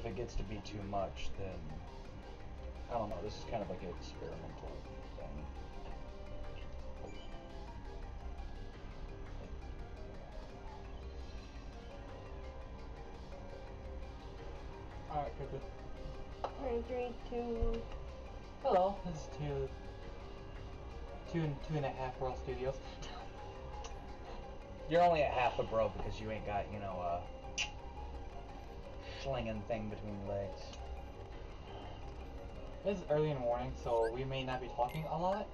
if it gets to be too much, then I don't know. This is kind of like an experimental thing. Alright, good, good. Alright, three, two, Hello, this is two, two and two and a half World Studios. You're only at half a bro because you ain't got, you know, a slinging thing between legs. It's early in the morning, so we may not be talking a lot,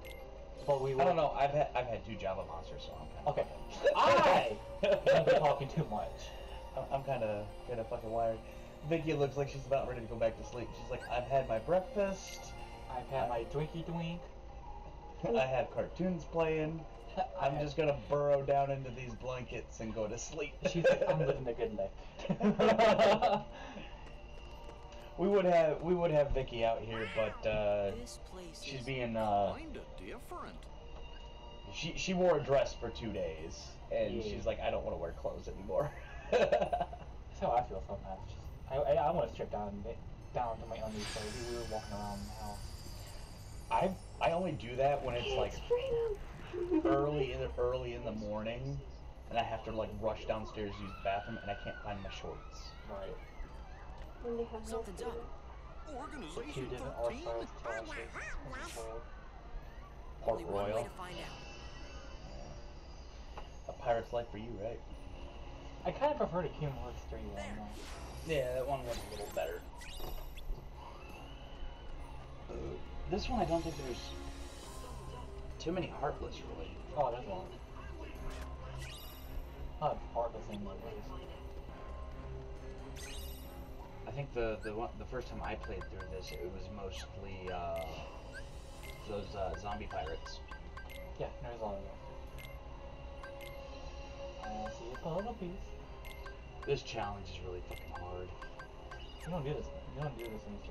but we will. I don't know. I've had I've had two Java monsters, so I'm kind of Okay. I won't be talking too much. I'm, I'm kind of kind of fucking wired. Vicky looks like she's about ready to go back to sleep. She's like, I've had my breakfast. I've had my Twinkie Twink. I have cartoons playing. I'm just gonna burrow down into these blankets and go to sleep. She's like, I'm living the good life. we would have we would have Vicky out here, but uh, This place she's being uh, kinda different. she she wore a dress for two days, and Yeah. she's like, I don't want to wear clothes anymore. That's how I feel sometimes. Just, I, I, I want to strip down down to my undies so we were walking around the house. I I only do that when it's like freedom. Early in the early in the morning, and I have to like rush downstairs to use the bathroom, and I can't find my shorts. Right. When they have Something's up. Organization 13? Orpheus challenges in this world. Port Only one way Royal, to find out. a pirate's life for you, right? I kind of prefer the Kingdom Hearts 3 one though. Yeah, that one was a little better. This one, I don't think there's too many heartless, really. Oh, there's one. Not heartless in my ways. I think the the one, the first time I played through this, it was mostly uh, those uh, zombie pirates. Yeah, there's a lot of those. I see a puzzle piece. This challenge is really fucking hard. You don't do this. You don't do this in this.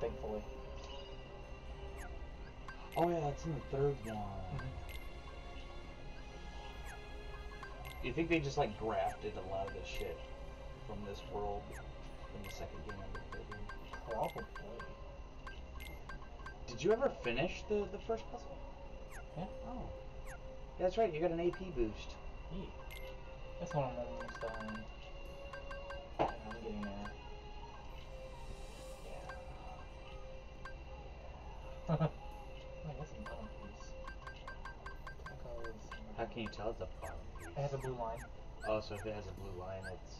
Thankfully. Oh yeah, that's in the third one. You think they just like grafted a lot of this shit from this world from the second game and the third game? Probably. Did you ever finish the the first puzzle? Yeah. Oh, yeah, that's right. You got an AP boost. Yeah. This one done. Yeah, um, I'm getting there. Yeah. Wait, that's a bottom piece. Tacos. How can you tell it's a bottom piece? It has a blue line. Oh, so if it has a blue line, it's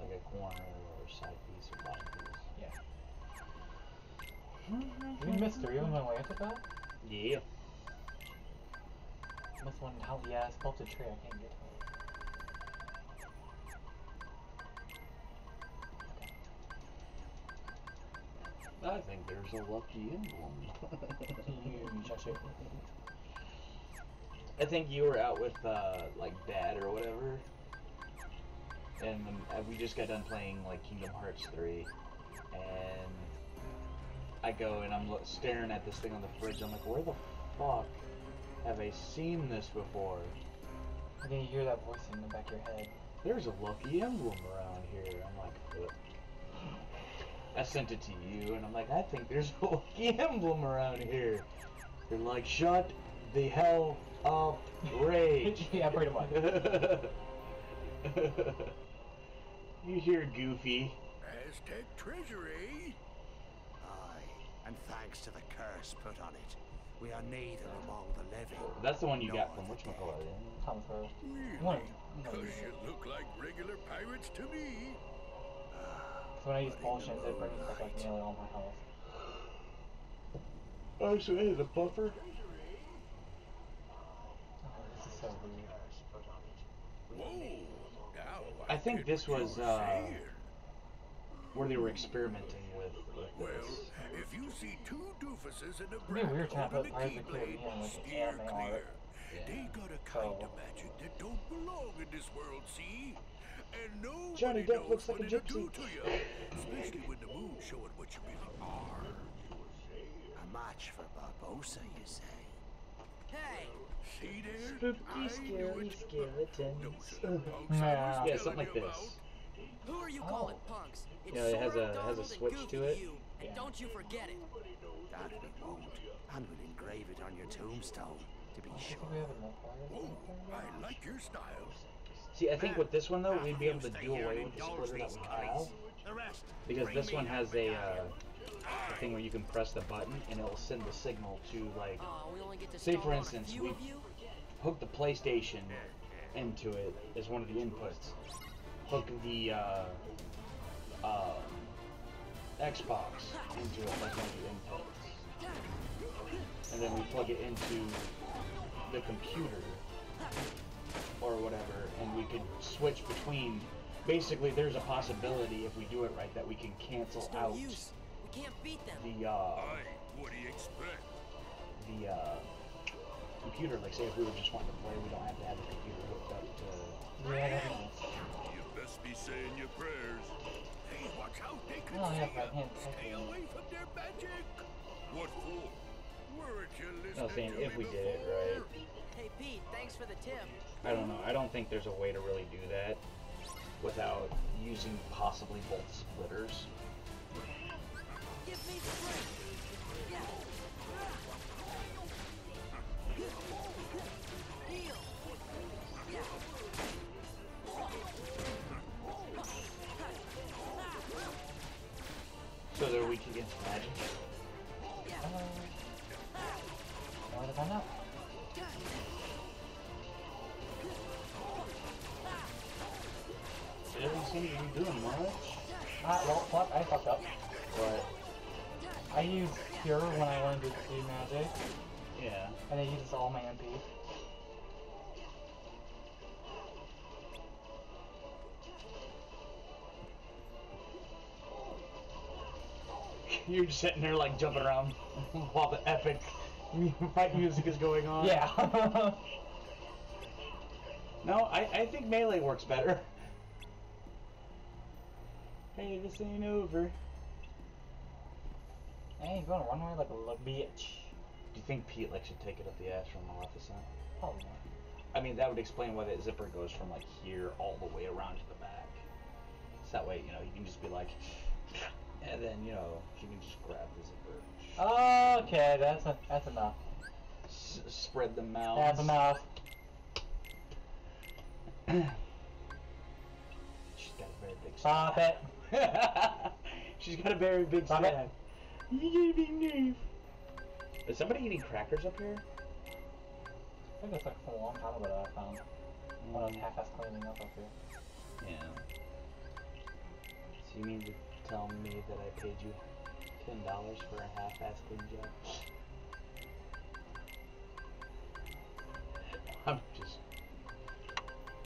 like a corner or side piece or bottom piece. Yeah. Mm-hmm. We missed three of them way that? Yeah. Missed one how the ass built a tree I can't get to. I think there's a lucky emblem. You shut. I think you were out with uh, like dad or whatever, and um, uh, we just got done playing like Kingdom Hearts 3, and I go and I'm lo- staring at this thing on the fridge. I'm like, where the fuck have I seen this before? And then you hear that voice in the back of your head. There's a lucky emblem around here. I'm like, "Ugh." I sent it to you, and I'm like, I think there's a lucky emblem around here. You're like, shut the hell up, rage. yeah, pretty much. you hear Goofy. Aztec treasury? Aye, and thanks to the curse put on it, we are neither among the living. That's the one you got from the whatchamacallit, dead. isn't it? Thomas Rose. Really? No, Cause you look like regular pirates to me. So when I use potions, it brings stuff like nearly all my health. Oh, so it is a buffer? Oh, this is so weird. Whoa! I think this was, uh. Where they were experimenting with, with Well, this. if you see two doofuses in a be weird trying to holding put a Pirates of the keyblade, Caribbean with steer anime art. clear. Yeah. They got a kind So- of magic that don't belong in this world, see? And Johnny Depp knows looks like a it'll do gypsy. to you. Especially when the moon's showing what you really are. A match for Barbossa, you say? Hey, See there? Spooky, I knew scary skeletons. Those are the punks I was Yeah, Yeah, something like this. Who are you Oh. calling punks? It's Yeah, it has Sora, a- has a and switch Goofy to it. you, and Yeah. don't you forget it. That we won't. And we'll engrave it on your tombstone, to be I sure. think we have enough wires. Oh, I like your style. See, I think with this one though, we'd be able to do away with the splitter that we have. Because this one has a, uh, a thing where you can press the button and it'll send the signal to like Aw, we only get to Say, for instance, we- hook the PlayStation into it as one of the inputs. Hook the uh, uh, Xbox into it as one of the inputs. And then we plug it into the computer or whatever, and we could switch between. Basically, there's a possibility if we do it right that we can cancel no out use. We can't beat them. the uh, Aye, what do you expect? the uh, computer. Like, say if we were just wanting to play, we don't have to have the computer hooked up to. Yeah, that'd be nice. You best be saying your prayers. Hey, watch out, they could Oh, see my ya. hand- Stay away from their magic. What for? Weren't you listening I was saying if me we did it right. Hey, Pete, thanks for the tip. I don't know. I don't think there's a way to really do that without using possibly both splitters. So they're weak against magic. Uh, out? Ah, well, fuck, I fucked up. But I used Cure when I wanted to do magic, yeah. and it uses all my MP. You're just sitting there like jumping around while the epic fight music is going on. Yeah. No, I, I think melee works better. Hey, this ain't over. hey, he's gonna run away like a little bitch. Do you think Pete like should take it up the ass from Maleficent? Probably not. I mean, that would explain why that zipper goes from like here all the way around to the back. So that way, you know, you can just be like, and then you know, you can just grab the zipper, Okay, that's a, that's enough. S- spread them out. That's enough. She's got a very big. Stop it. It. She's got a very big Stop stab. it. You get a big knife. Is somebody eating crackers up here? I think it's like from a long time ago that I found when I was half-ass cleaning up up here. Yeah. So you mean to tell me that I paid you ten dollars for a half-ass clean job? I'm just.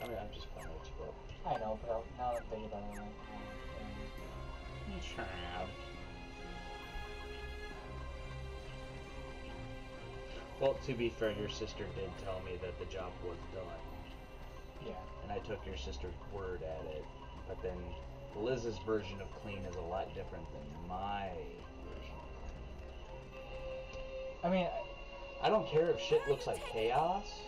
I mean, I'm just playing with you, bro. I know, but I'll- now that I'm thinking about it, I'm like, Chad. Well, to be fair, your sister did tell me that the job was done, yeah. and I took your sister's word at it. But then Liz's version of clean is a lot different than my version of I mean, I- don't care if shit looks like chaos.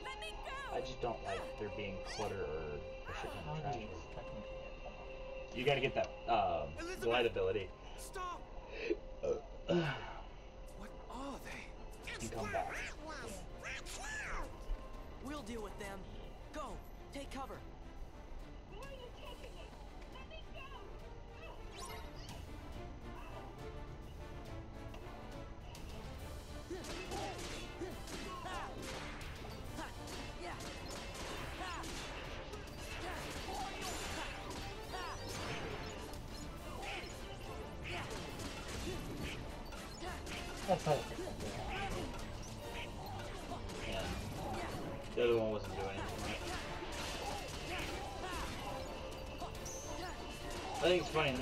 I just don't like there being clutter or shit ton how of trash. You expect me to get that? You gotta get that uh, glide ability Stop! and What are they? come back. We'll deal with them. Go. Take cover.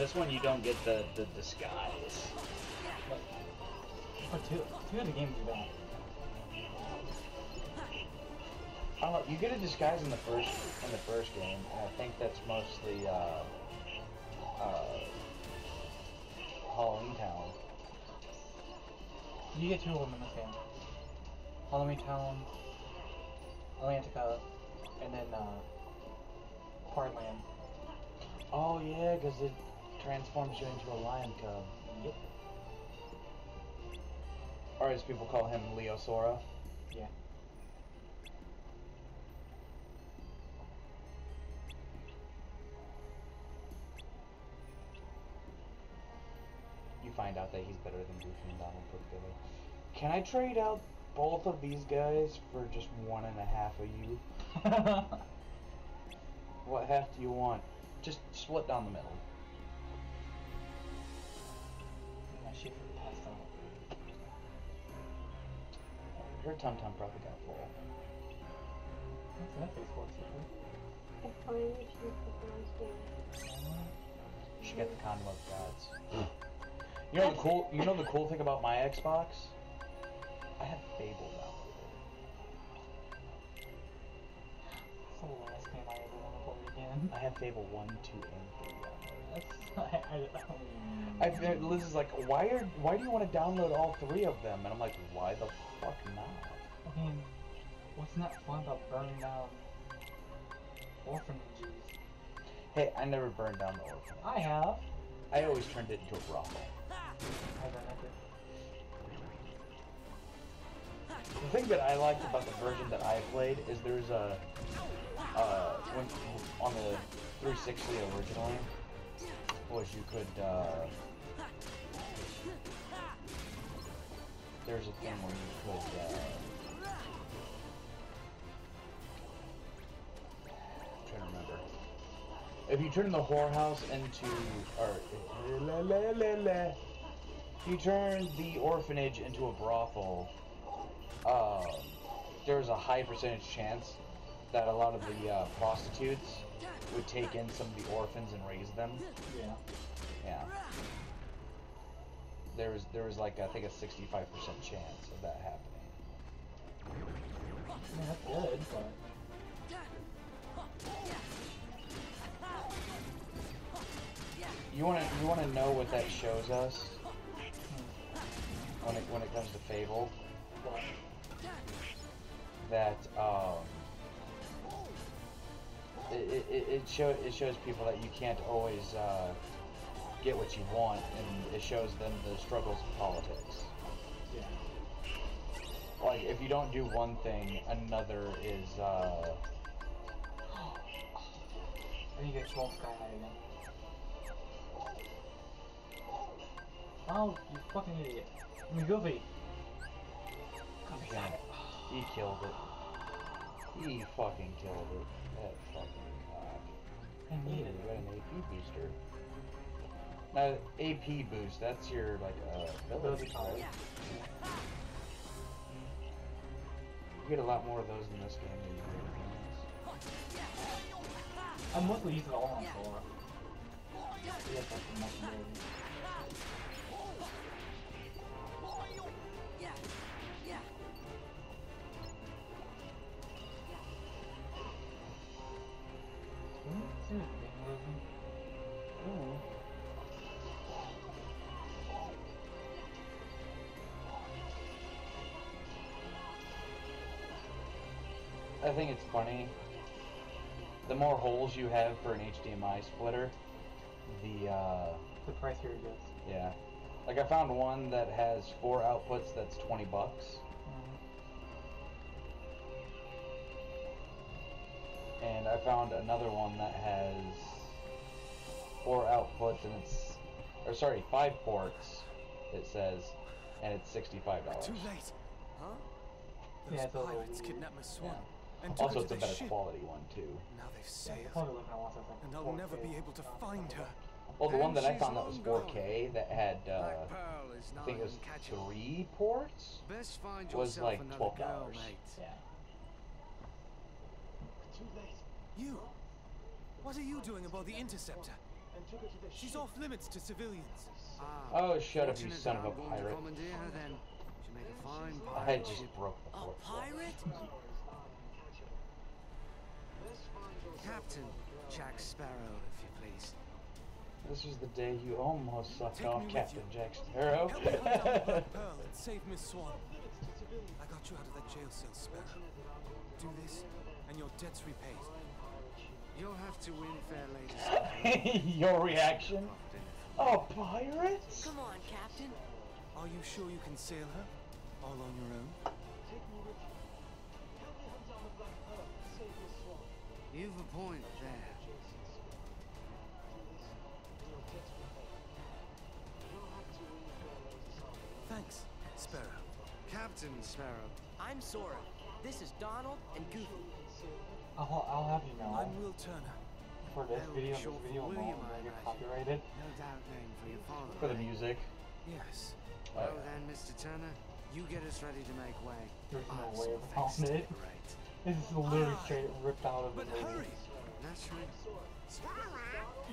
This one, you don't get the the disguise. But two, two of the games you don't. I. You get a disguise in the first in the first game, and I think that's mostly uh, uh, Halloween Town. You get two of them in this game. Halloween Town, Atlantica, and then uh, Hardland. Oh Oh yeah, because it transforms you into a lion cub. Yep. Or as people call him, Leosora. Yeah. You find out that he's better than Goofy and Donald put together. Can I trade out both of these guys for just one and a half of you? What half do you want? Just split down the middle. She passed out. Her tum tum probably got full. What's that face for? Secret? I finally choose the first game. She got the condom of gods. You know the cool. You know the cool thing about my Xbox? I have Fable downloaded. It's the last game I ever want to play again. I have Fable one, two, and three downloaded. That's I, I, I, I, Liz is like, why are why do you want to download all three of them? And I'm like, why the fuck not? I mean, what's not fun about burning down orphanages? Hey, I never burned down the orphanage. I have. I always turned it into a brothel. I. The thing that I liked about the version that I played is there's a uh, when, on the 360 originally was you could uh, there's a thing where you could uh, trying to remember. If you turn the whorehouse into or la, la, la, la, you turn the orphanage into a brothel um, there's a high percentage chance that a lot of the uh, prostitutes would take in some of the orphans and raise them. Yeah. Yeah. There was there was like I think a 65% chance of that happening. I mean, that's good, but. You wanna you wanna know what that shows us when it when it comes to Fable? What? That um it, it, it show it shows people that you can't always uh, get what you want, and it shows them the struggles of politics. Yeah. Like if you don't do one thing, another is uh, I need to get small sky high again. Oh, you fucking idiot. I mean, Goofy. Goofy Yeah. got. He killed it. He fucking killed it. That fucking cock. I Ooh, need it. got an AP booster. Now, AP boost, that's your, like, uh, ability Ability card. card. You get a lot more of those in this game than you do in anything else. I mostly use it all on Thor. Yes, that's the most I think it's funny. The more holes you have for an HDMI splitter, the uh, The price here it gets. yeah. Like I found one that has four outputs that's 20 bucks. Mhm. And I found another one that has four outputs and it's or sorry, five ports it says and it's sixty-five dollars. Too late. Huh? Those Yeah, pirates over. kidnapped my swan Yeah. And took Also her it's a better ship. quality one too. Now they've Yeah, sailed, you're probably looking at like and I'll never be able to find her. Well the one that I found that was long four gone. K that had uh Black Pearl is I not think it was three ports. Best find was yourself like another $12. girl. Yeah. Too late. You. What are you doing about the interceptor? And took her to the She's off limits to civilians. Ah, Oh shut up you fortunate son of that a I'm going to pirate. commandeer her then. She made a fine I just broke the A pirate? Captain Jack Sparrow, if you please. This was the day you almost sucked Take off Captain you. Jack Sparrow. Help me hunt down Black Pearl and save Miss Swan. I got you out of that jail cell, Sparrow. Do this, and your debt's repaid. You'll have to win, fair lady. Your reaction? Oh, pirates? Come on, Captain. Are you sure you can sail her? All on your own? You've a point there. Thanks, Sparrow. Captain Sparrow. I'm Sora. This is Donald and Goofy. I'll, I'll have you know. I'm Will Turner. for this That'll video, be this short for video William, alone, will get copyrighted No doubt name for your father. for the music. Yes. Oh, Well yeah. then, Mr. Turner, you get us ready to make way. There's no I'm way so around it. Great. This is literally straight ripped out of the But movie. hurry! Naturally.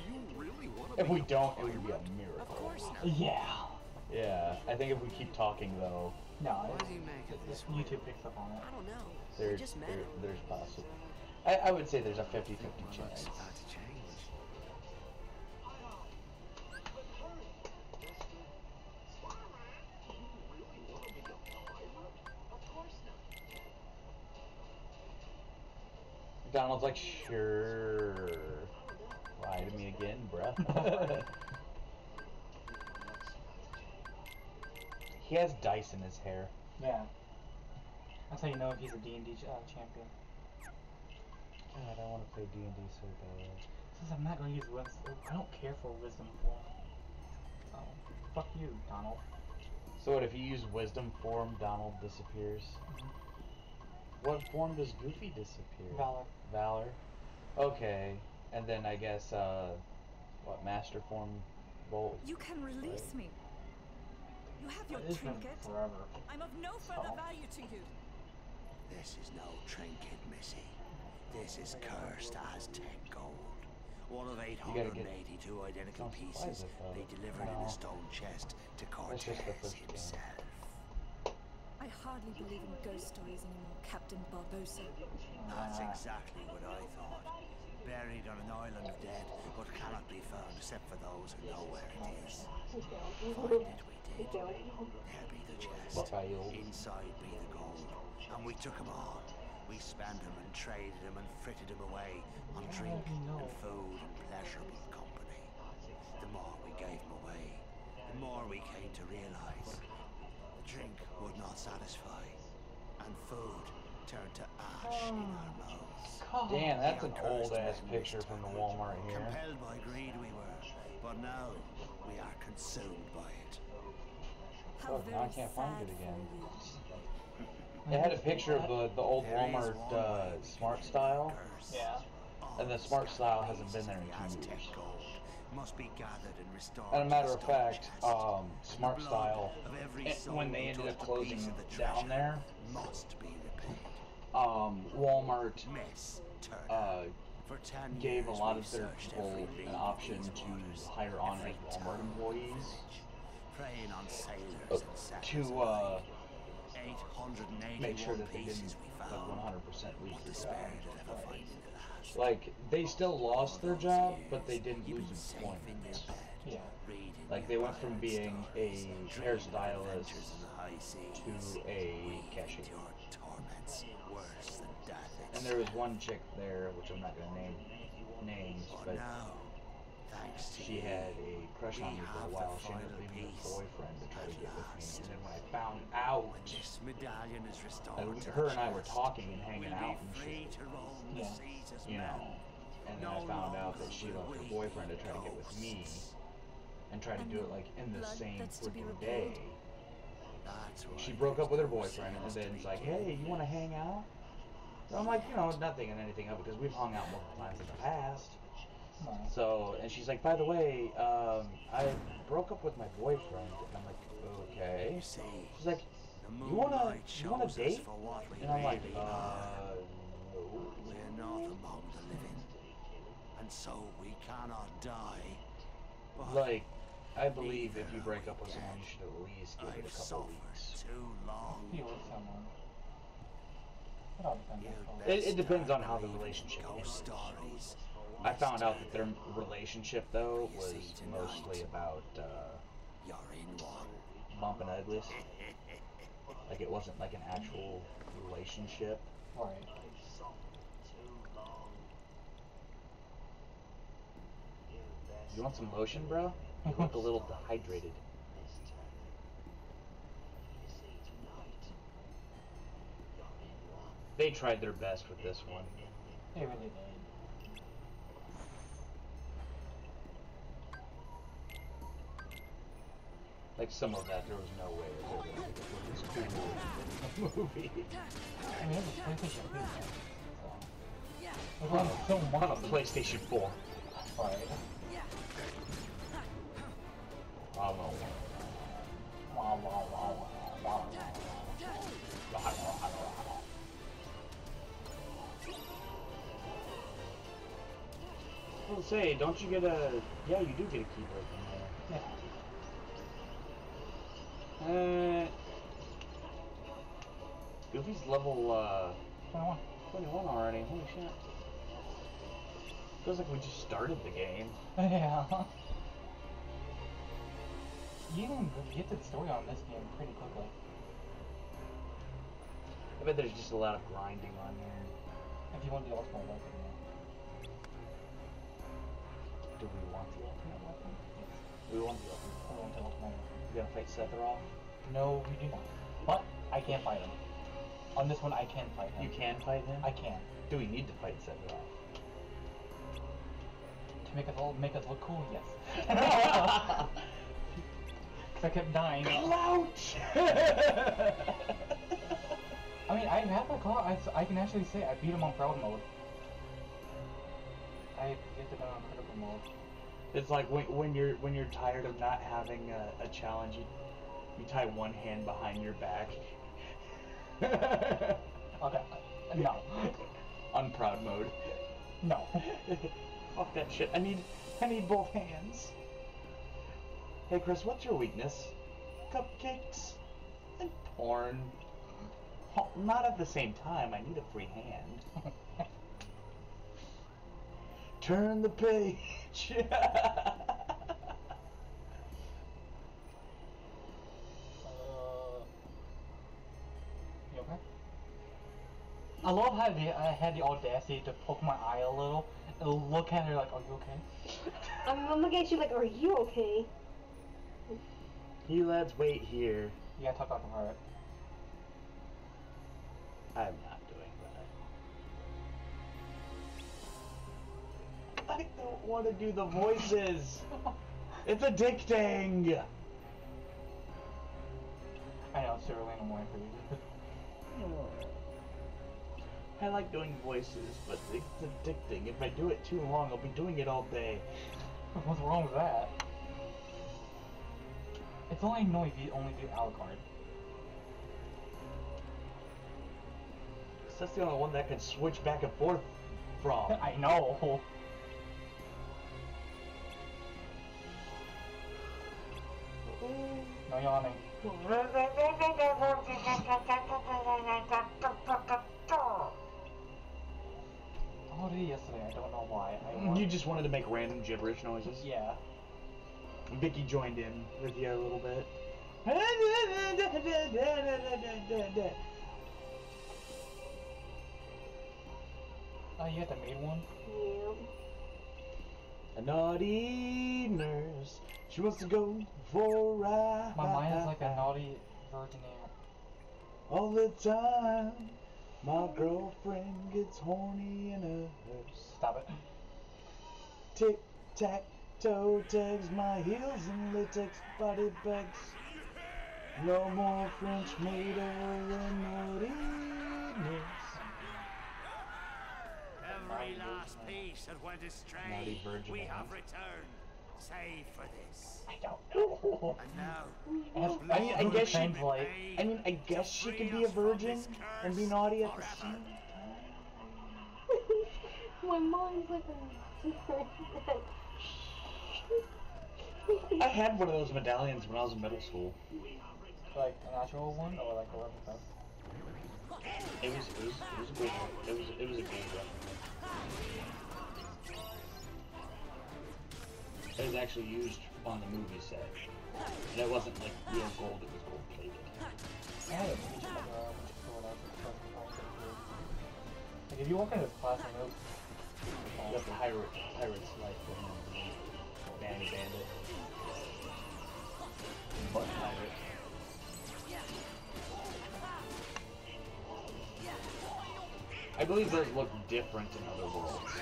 You really If we don't, it would be a Of miracle. course not. Yeah. Yeah, I think if we keep talking though, No, Why it's- do you make it this? YouTube picks up on it. I don't know. We there's just met there, him. there's possible. I, I would say there's a 50-50 chance. Donald's like, sure. Lie to me again, bruh. he has dice in his hair. Yeah. That's how you know if he's a D&D uh, champion. God, I want to play D and D so bad. Since I'm not gonna use wisdom, I don't care for wisdom form. Oh, fuck you, Donald. So what if you use Wisdom form? Donald disappears. What form does Goofy disappear? Valor. Valor. Okay, and then I guess uh, what Master form? Bolt. You can release Right. me. You have your It has been trinket. forever. I'm of no further Oh. value to you. This is no trinket, Missy. This is cursed Aztec gold. One of 882 identical pieces supplies uh, they delivered in a stone chest to That's Cortez himself. I hardly believe in ghost stories anymore, Captain Barbossa. That's exactly what I thought. Buried on an island of dead, but cannot be found except for those who know where it is. Find it we did. There be the chest. Inside be the gold. And we took 'em all. We spent 'em and traded 'em and frittered 'em away on drink and food and pleasurable company. The more we gave 'em away, the more we came to realize the drink would not satisfy, and food turned to ash in our mouths. God. Damn, that's an old ass picture from the Walmart here. Compelled by greed we were, but now we are consumed by it. How Oh, very now I can't find it again. for. It had a picture of the the old Walmart uh, Smart Style. Yeah. And the Smart Style hasn't been there in the two Aztec years. Must be gathered and restored. And a matter of fact, um, Smart Style, of every it- when they ended up closing the down there, must be repaid. um, Walmart uh, gave a lot of their people an option to hire on as Walmart employees preying on sailors uh, and to uh, make sure that they pieces didn't like found. 100% lose What their despair job. did ever find in the? Like they still lost their job, but they didn't lose been safe in employment. Yeah. Like, they went from being a hairstylist adventures high seas, to a cashier. endured torments worse than death And there was one chick there, which I'm not gonna name names, But but now, thanks to she had a crush on me for a while. She ended up leaving her boyfriend to try to get with me. And then when I found out, this medallion is restored her and I were talking and hanging out and free shit, to roam the Yeah. you know. And then I found out that she left her boyfriend to try to get with me and tried to do it like in the same freaking day. She broke up with her boyfriend and then it's like, hey, you want to hang out? So I'm like, you know, nothing and anything of it because we've hung out multiple times in the past. Nice. So, and she's like, by the way, um, I broke up with my boyfriend. And I'm like, okay. You see, She's like, you wanna, you wanna date? for what we And I'm like, uh, no. We're not among the living, and so we cannot die. But Like, I believe if you break up with we someone, you should at least give I've it a couple weeks. too long. Be with someone. It all depends on It- it depends on how the relationship Ghost ends. stories. I found out that their relationship, though, was mostly about uh, You're in one. bumping uglies. Like, it wasn't like an actual relationship. Right. You want some lotion, bro? You look a little dehydrated. They tried their best with this one. They really did. Like some of that, there was no way that they were gonna make it look as cool as a movie. I mean, was PlayStation 2, man. So. There's only so much. On a PlayStation 4. Right. Bravo. Wow, wow, wow, wow, wow. Well, say, don't you get a? Yeah, you do get a keyboard in Yeah. Uh, Goofy's level uh 21. 21 already. Holy shit! Feels like we just started the game. Yeah. You can get to the story on this game pretty quickly. I bet there's just a lot of grinding on here. If you want the ultimate weapon, yeah. Do we want the ultimate weapon? Yes. We want the ultimate. I want the ultimate weapon. Gonna fight Sephiroth? No, we do not. But I can't fight him. On this one, I can fight him. You can fight him. I can. Do we need to fight Sephiroth? To make us all make us look cool, yes. 'Cause I kept dying. Clout! I mean, I have claw. I, I can actually say I beat him on proud mode. I get to go on critical mode. It's like when, when you're when you're tired of not having a, a challenge, you, you tie one hand behind your back. Okay. No. On proud mode. No. Fuck that shit. I need I need both hands. Hey Chris, what's your weakness? Cupcakes and porn. Not at the same time. I need a free hand. Turn the page. Uh, you okay? I love how they, I had the audacity to poke my eye a little and look at her like, are you okay? I'm, I'm looking at you like, are you okay? you lads wait here. You gotta talk about the heart. I'm I don't want to do the voices. it's addicting. I know, it's early in the morning for you. I like doing voices, but it's addicting. If I do it too long, I'll be doing it all day. What's wrong with that? It's only annoying if you only do Alucard. 'Cause that's the only one that can switch back and forth from. I know. No yawning. I did it yesterday. I don't know why. I You just wanted to make random gibberish noises. Yeah. Vicky joined in with you a little bit. Oh, you got the maid one? Yeah. A naughty nurse. She wants to go for a ride. My mind is like a naughty virgin ant. All the time. My girlfriend gets horny in a hearse. Stop it. Tic tac toe tags my heels and latex body bags. No more French maid or a naughty nurse. Every last piece that went astray, we have returned, save for this. I don't know. And now, As- I mean, I guess she- will be I mean, I guess she could be a virgin and be naughty at the same time. My mom's like I had one of those medallions when I was in middle school. Like a natural one or like a replica? It was it was it was a good one. It was it was a good one. It was actually used on the movie set. And it wasn't like real gold, it was gold plated. Like if you walk into his classroom, it was the pirate, pirate's life for Bandy Bandit. Butt pirate. I believe those look different in other worlds.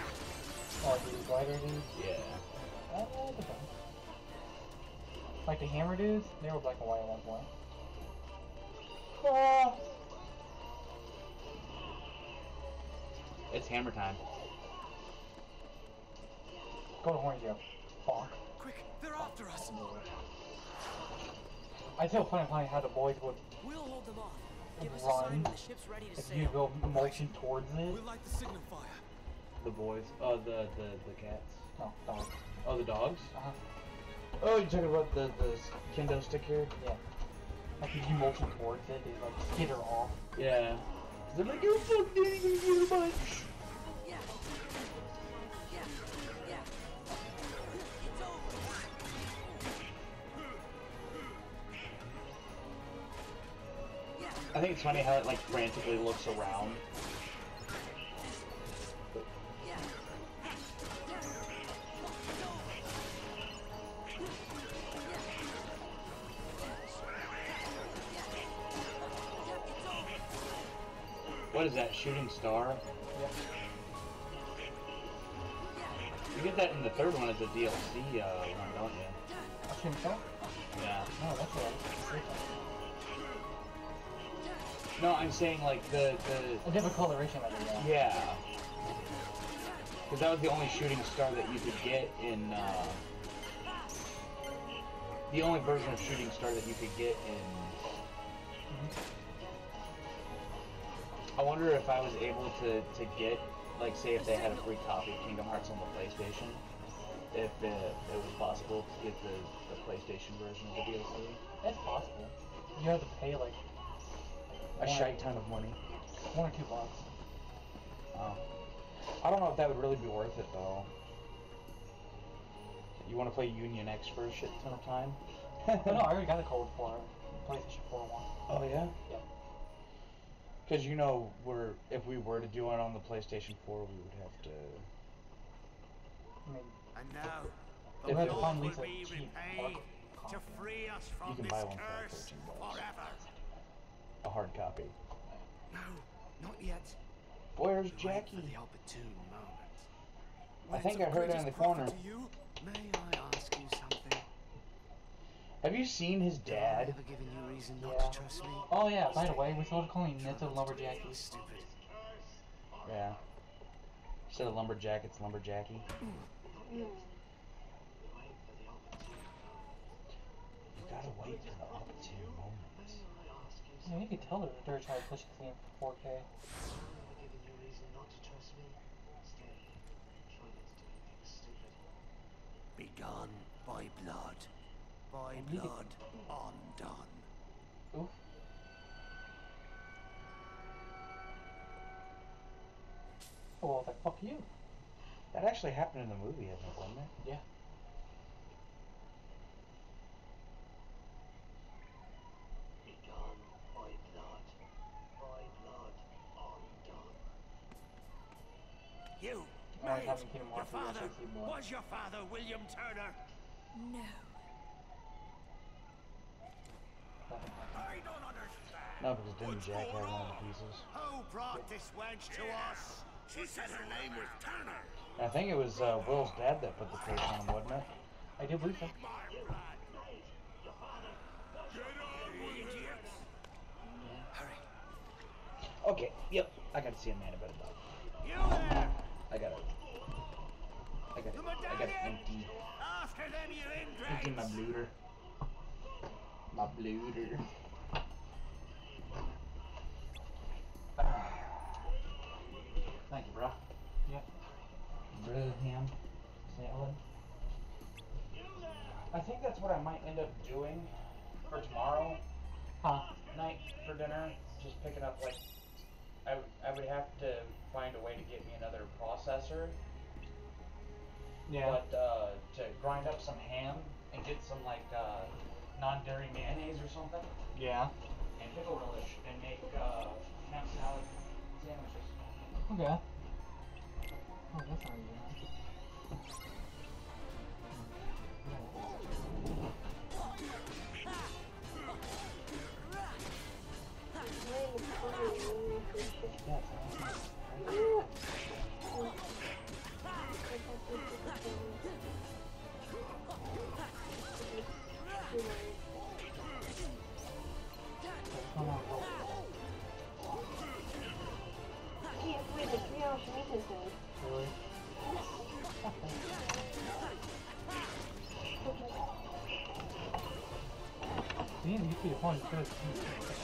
Oh, these lighter dudes? Yeah. Oh, depends. Like the hammer dudes, they were black and white at one point. Oh, It's hammer time. go to Horny Joe. Bonk. Quick, they're after us. I tell funny funny how the boys would, We'll hold them off. Give us a Run. sign the ship's ready to if sail. you go motion towards it. We'll light the signal fire. The boys. Oh, the the the cats. No, dog. Oh, the dogs. Uh-huh. Oh, you're talking about the the kendo stick here? Yeah. Like if you motion towards it, they like skitter off. Yeah. They're like, you fuck didn't even get a. Yeah. Yeah. Yeah. It's over. Yeah. I think it's funny how it like frantically looks around. Shooting star? Yep. You get that in the third one as a DLC uh, one, don't you? I shouldn't tell. Yeah. No, that's what I was No, I'm saying like the the A different coloration of it, yeah. yeah. Because that was the only shooting star that you could get in. Uh, the only version of shooting star that you could get in. I wonder if I was able to to get like say if they had a free copy of Kingdom Hearts on the PlayStation, if it, it was possible to get the, the PlayStation version of the DLC. That's possible. You have to pay like A shite ton of money. one or two bucks. Oh. I don't know if that would really be worth it though. You want to play Union X for a shit ton of time? No, I already got the code for. PlayStation 4 one. Oh yeah. Yeah. Because you know, we're if we were to do it on the PlayStation 4, we would have to. I mean, And now, the Lord will Lisa be repaid to free us from this curse forever. A hard copy. No, not yet. Where's Jackie? the opportune moment. I think I heard her in the corner. You? May I ask you something? Have you seen his dad? ever given you reason not Yeah. to trust me? oh yeah, by the way, we're supposed to call him Nitto Lumberjacky. Stupid. Yeah. Instead of lumberjack, it's lumberjacky. You gotta wait for the opportune moment. Yeah, you can tell they're, they're trying to push the game for 4K. Begun by blood. By You can- blood undone. Oof. Oh, oh well, like, fuck you. That actually happened in the movie, I think, wasn't it? Yeah. You, I was Maid, having Kingdom your Hearts with father, was your father William Turner? No. Nothing happened. I don't understand. No, because didn't Jack have one of the pieces? Who brought this wench to us? She said her name was Turner. I think it was uh, Will's dad that put the curse on him, wasn't it? I do believe so. Okay, yep. I gotta see a man about a dog. You there! I gotta. I gotta. I gotta empty. After them, you Empty my ingrates! My blooter. Thank you, bro. Yeah. Brilliant. Salad. I think that's what I might end up doing for tomorrow Huh. night for dinner. Just picking up like I would I would have to find a way to get me another processor. Yeah. But uh, to grind up some ham and get some like uh, non-dairy mayonnaise or something, Yeah. and pickle relish, and make uh, ham salad sandwiches. Okay. Oh, that's not good. 113.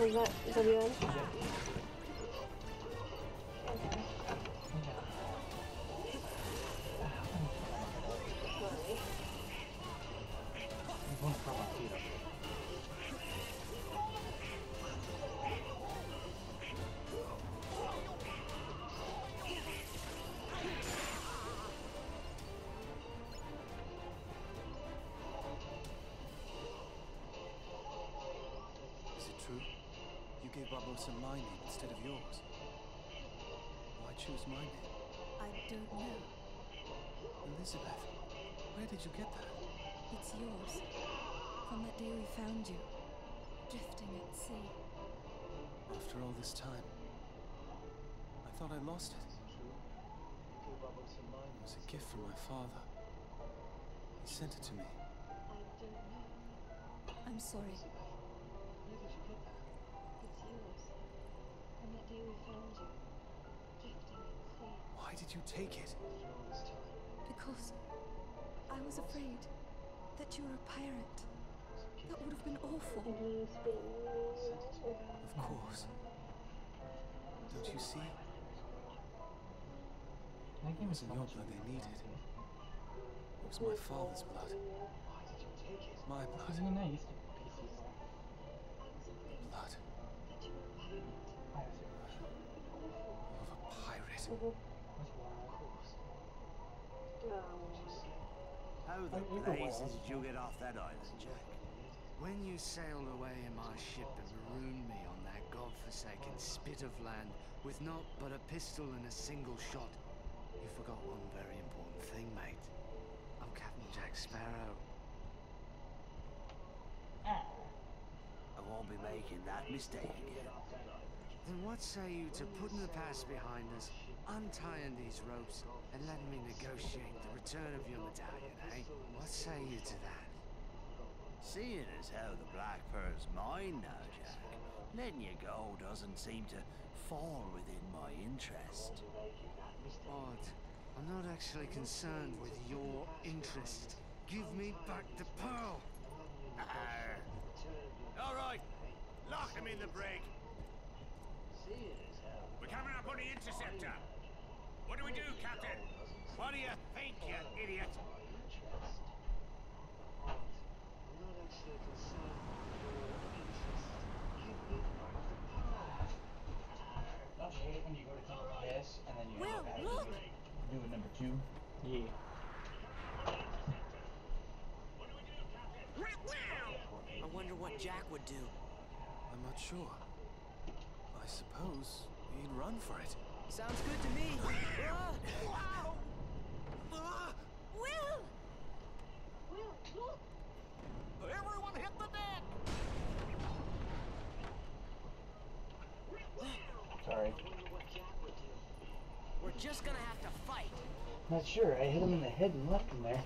Which one's that? WN? Yeah. Gave my name instead of yours. Why choose my name? I don't know. Elizabeth, where did you get that? It's yours. From that day we found you, drifting at sea. After all this time, I thought I lost it. It was a gift from my father. He sent it to me. I don't know. I'm sorry. Take it? Because I was afraid that you were a pirate. That would have been awful. And you spin. Of course. Don't you see? That It game is wasn't so your blood they needed. It was my father's blood. My Because blood. you know, I used to be PC. Blood of a pirate. How Oh, the you go blazes well. did you get off that island, Jack? When you sailed away in my ship and marooned me on that godforsaken spit of land with naught but a pistol and a single shot, you forgot one very important thing, mate. I'm Captain Jack Sparrow. I won't be making that mistake again. Then what say you to putting the past behind us, untying these ropes, and letting me negotiate the return of your medallion, What say you to that? Seeing as how the Black Pearl's mine now, Jack, letting you go doesn't seem to fall within my interest. Odd. I'm not actually concerned with your interest. Give me back the pearl. Arr. All right, lock him in the brig. We're coming up on the interceptor. What do we do, Captain? What do you think, you idiot? Don't you hate when you go to TPS and then you Will, end up having look! do a number two? Yeah. I wonder what Jack would do. I'm not sure. I suppose he'd run for it. Sounds good to me. Ah! Will! Everyone hit the deck! Sorry. We're just gonna have to fight. Not sure. I hit him in the head and left him there.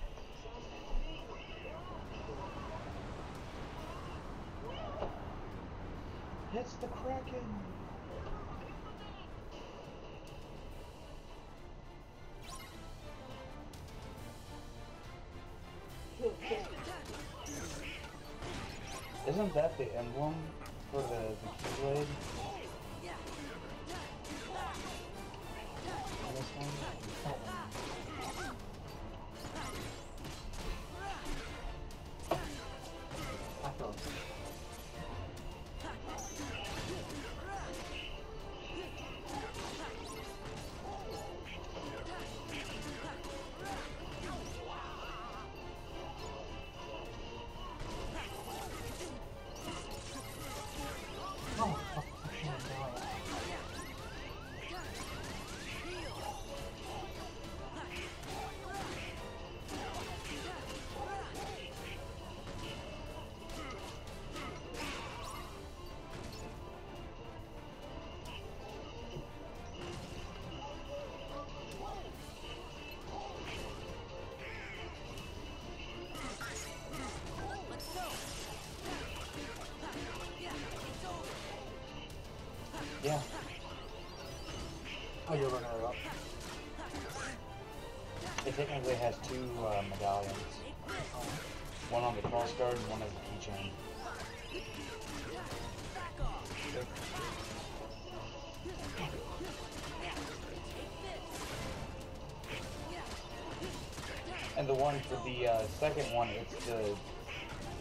It's the Kraken! Isn't that the emblem for the, the Keyblade? Technically has two uh, medallions. One on the crossguard and one as a keychain. And the one for the uh, second one, it's the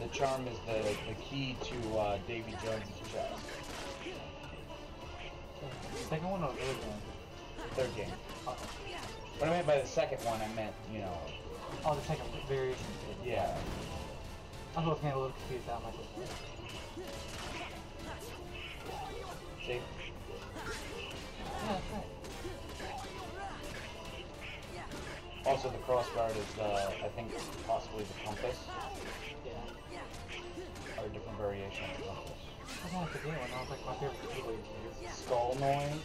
the charm is the the key to uh, Davy Jones' chest. Second one or third one? Third game. Uh, What I meant by the second one, I meant you know, oh, the second variation. yeah. I was getting a little confused out my See, Yeah, right. also the crossguard is uh, I think possibly the compass Yeah. or a different variation of the compass. I don't have to do. That was like my favorite Keyblade. Skull noise.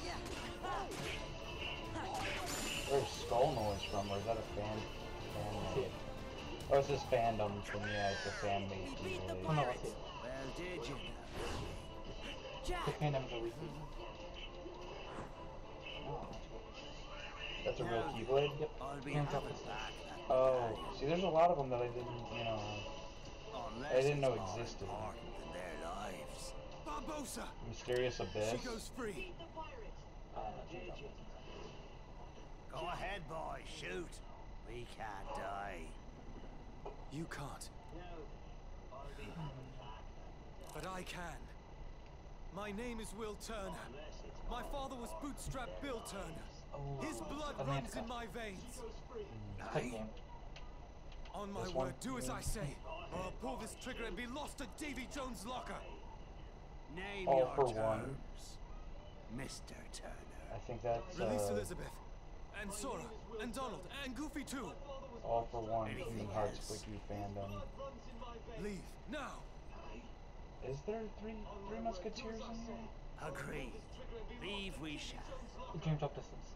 Where's skull noise from? Or is that a fan? fan See made? it. Or is this fandom from yeah, it's a fan made Oh no, let's. Well, did you know? The fandom is a weekly. Oh, that's a real keyblade. Yep. I'll be Hands up back Oh, see, there's a lot of them that I didn't, you know. Unless I didn't know existed. important their lives. Mysterious Abyss. She goes free. Uh, change up. Go ahead, boy, shoot. We can't die. You can't. But I can. My name is Will Turner. My father was Bootstrap Bill Turner. His blood runs in my veins. Second game. On my word, do as I say, or I'll pull this trigger and be lost at Davy Jones' locker. Name All your for one. Mr. Turner. I think that's Release uh, Elizabeth, and Sora, and Donald, and Goofy too. all for one Anything Kingdom Hearts else? Wiki fandom. Leave now. Is there three three musketeers in here? Agreed. Leave we shall. Dream Drop Distance.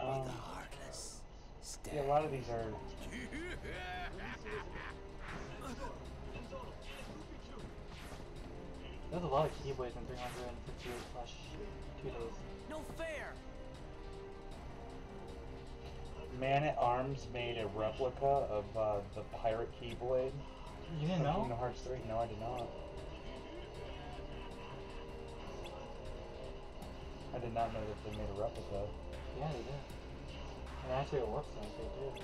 Um, the heartless. Stay. yeah, a lot of these are. There's a lot of Keyblades in 358 slash two days. No fair. Man at Arms made a replica of uh, the pirate Keyblade. You didn't know? Kingdom Hearts 3. No, I did not. I did not know that they made a replica. Yeah, they did. And actually, it works nice. They did.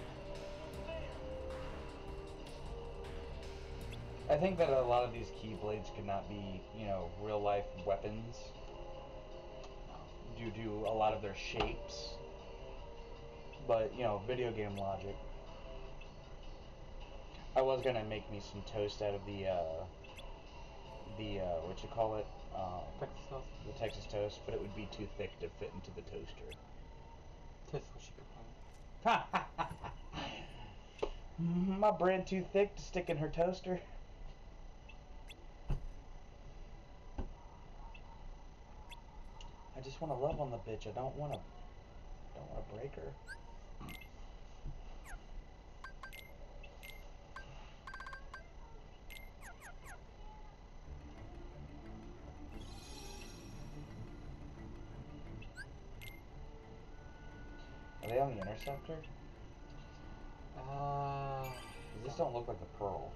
I think that a lot of these Keyblades could not be, you know, real life weapons due to a lot of their shapes. But, you know, video game logic. I was gonna make me some toast out of the, uh, the, uh, what you call it? Um, Texas Toast. the Texas toast, but it would be too thick to fit into the toaster. That's what she could My bread too thick to stick in her toaster. I just want to love on the bitch. I don't want to. Don't want to break her. Are they on the interceptor? Uh, This don't look like the pearl.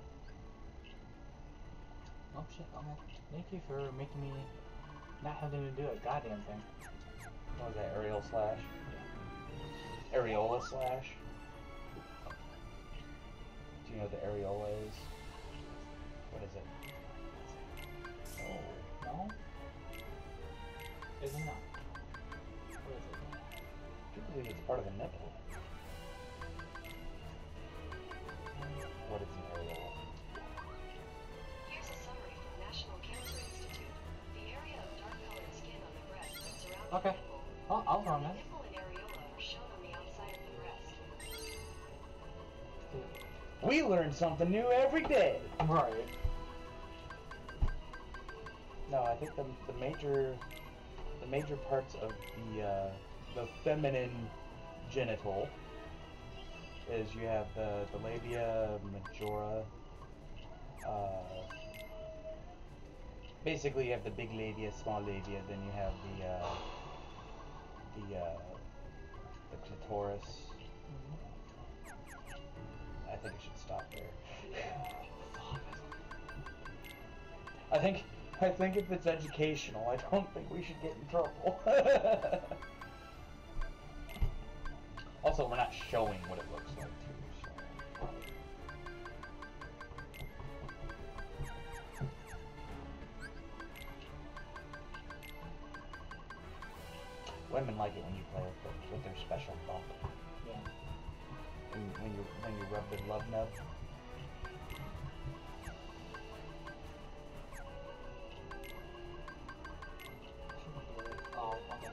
Oh shit, okay. Thank you for making me not having to do a goddamn thing. What was that? Aerial slash? Areola slash? Do you know what the areola is? What is it? Oh. No? Is it not? What is it? I believe it's part of the nipple. What is an areola? Here's a summary from National Cancer Institute. The area of dark-colored skin on the breast that surrounds the Okay. nipple. Oh, I'll run it. Nipple and areola are shown on the outside of the breast. We learn something new every day. Right. No, I think the, the major the major parts of the uh, the feminine genital is you have the, the labia majora. Uh, basically, you have the big labia, small labia. Then you have the uh, the uh, the clitoris. I think I should stop there. I think I think if it's educational, I don't think we should get in trouble. also, we're not showing what it looks like too. So. Women like it when you play with, the, with their special bump. Yeah. When, when you when you rub their love nub. Oh, okay,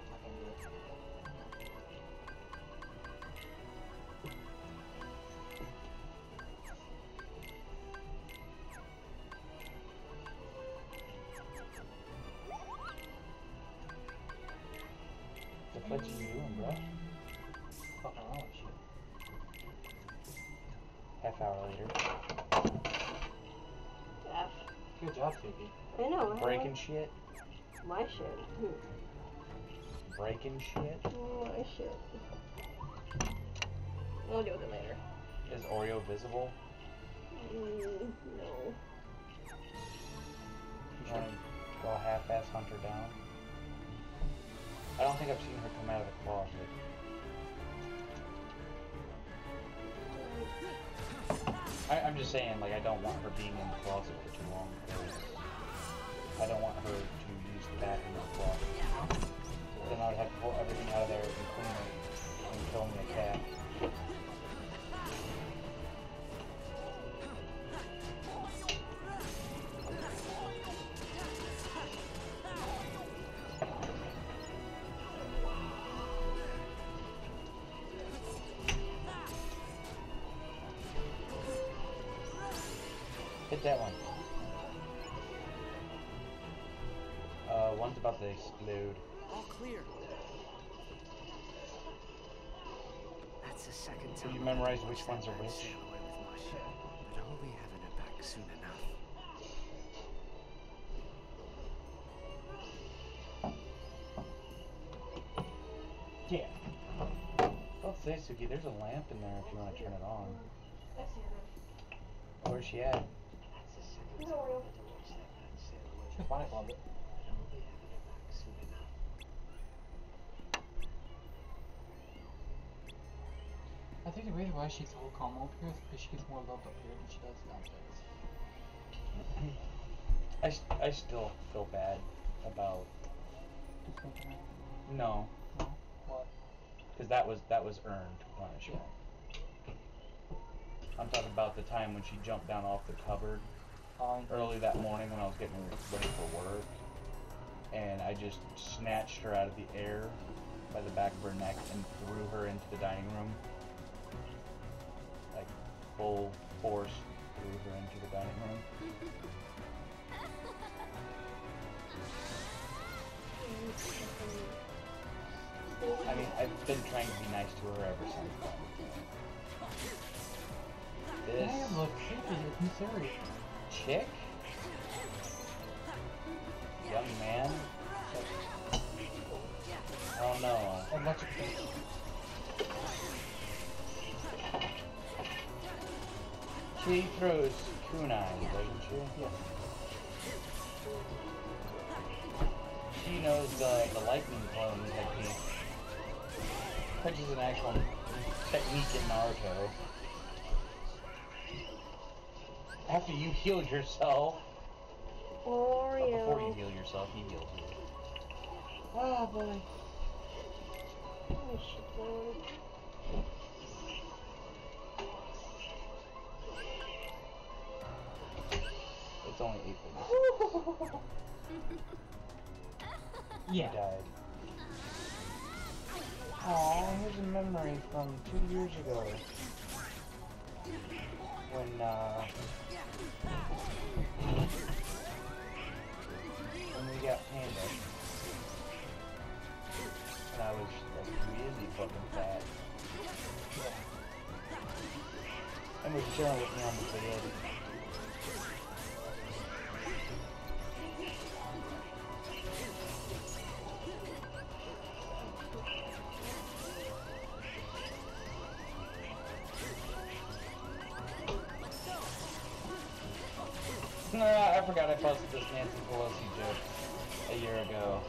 Breaking shit. my shit. Hmm. Breaking shit. My shit. I'll deal with it later. Is Oreo visible? Mm, no. You want to go half-ass hunt her down? I don't think I've seen her come out of the closet. I, I'm just saying, like, I don't want her being in the closet for too long because I don't want her to use the bathroom in the closet. Then I would have to pull everything out of there and clean it and kill me a cat. That's the second Did time. you memorize which ones are which? sail away with my ship, But I'll be having her back soon enough. Yeah. Don't say, Suki, there's a lamp in there if you want to turn it on. That's Hannah. Where's she at? No, Oreo. She's fine, I love it. I think the reason why she's so calm up here is because she gets more love up here than she does downstairs. I I still feel bad about Just thinking that. no, No? What? because that was that was earned punishment. I'm talking about the time when she jumped down off the cupboard Um, early that morning when I was getting ready for work, and I just snatched her out of the air by the back of her neck and threw her into the dining room. Full force threw her into the dining room. I mean, I've been trying to be nice to her ever since then. This look, creepy, I'm sorry. chick, young man. Oh no. She throws kunai, doesn't she? Yes. She knows the the lightning clone technique, which is an actual technique in Naruto. After you heal yourself, Oreo. but before you heal yourself, he heals you. Ah, boy. Oh, shit, It's only eight minutes. Yeah. died. Aw, here's a memory from two years ago. When, uh... When we got Panda. And I was, like, really fucking fat. And was chilling with me on the bed. I forgot I posted this Nancy Pelosi joke a year ago.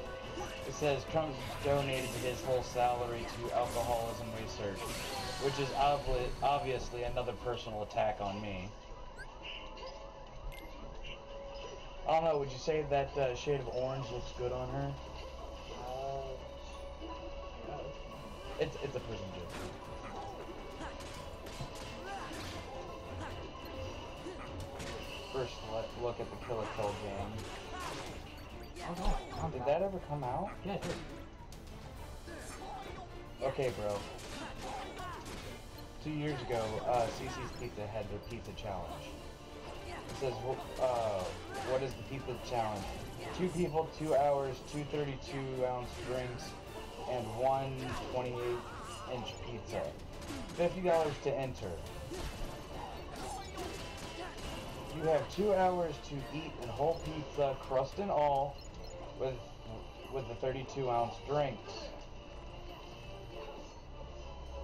It says Trump donated his whole salary to alcoholism research, which is obvi- obviously another personal attack on me. I don't know, would you say that uh, shade of orange looks good on her? It's, it's a prison joke. First, look at the Kill la Kill game. Oh no. calm Did that ever come out? Yeah, it did. Okay, bro. Two years ago, uh, CiCi's Pizza had their pizza challenge. It says, uh, what is the pizza challenge? Two people, two hours, two 32 ounce drinks, and one 28 inch pizza. $50 to enter. You have two hours to eat a whole pizza, crust and all, with with the 32 ounce drinks.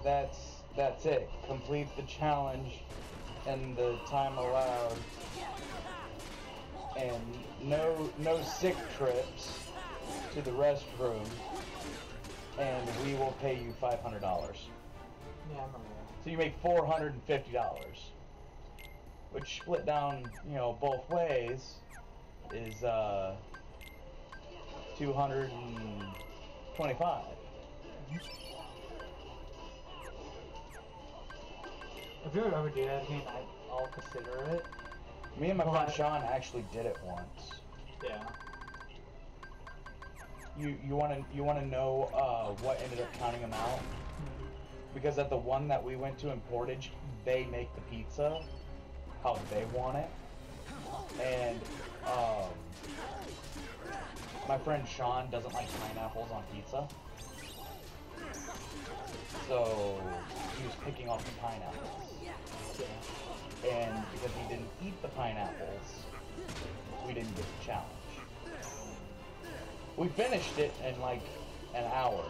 That's that's it. Complete the challenge and the time allowed, and no no sick trips to the restroom, and we will pay you $500. Yeah, So you make $450. Which split down, you know, both ways is uh two hundred and twenty-five. If you ever do that again, I, I'll consider it. Me and my friend Sean actually did it once. Yeah. You you want to you want to know uh, what ended up counting them out? Because at the one that we went to in Portage, they make the pizza how they want it, and um, my friend Sean doesn't like pineapples on pizza, so he was picking off the pineapples, and because he didn't eat the pineapples, we didn't get the challenge. We finished it in like an hour.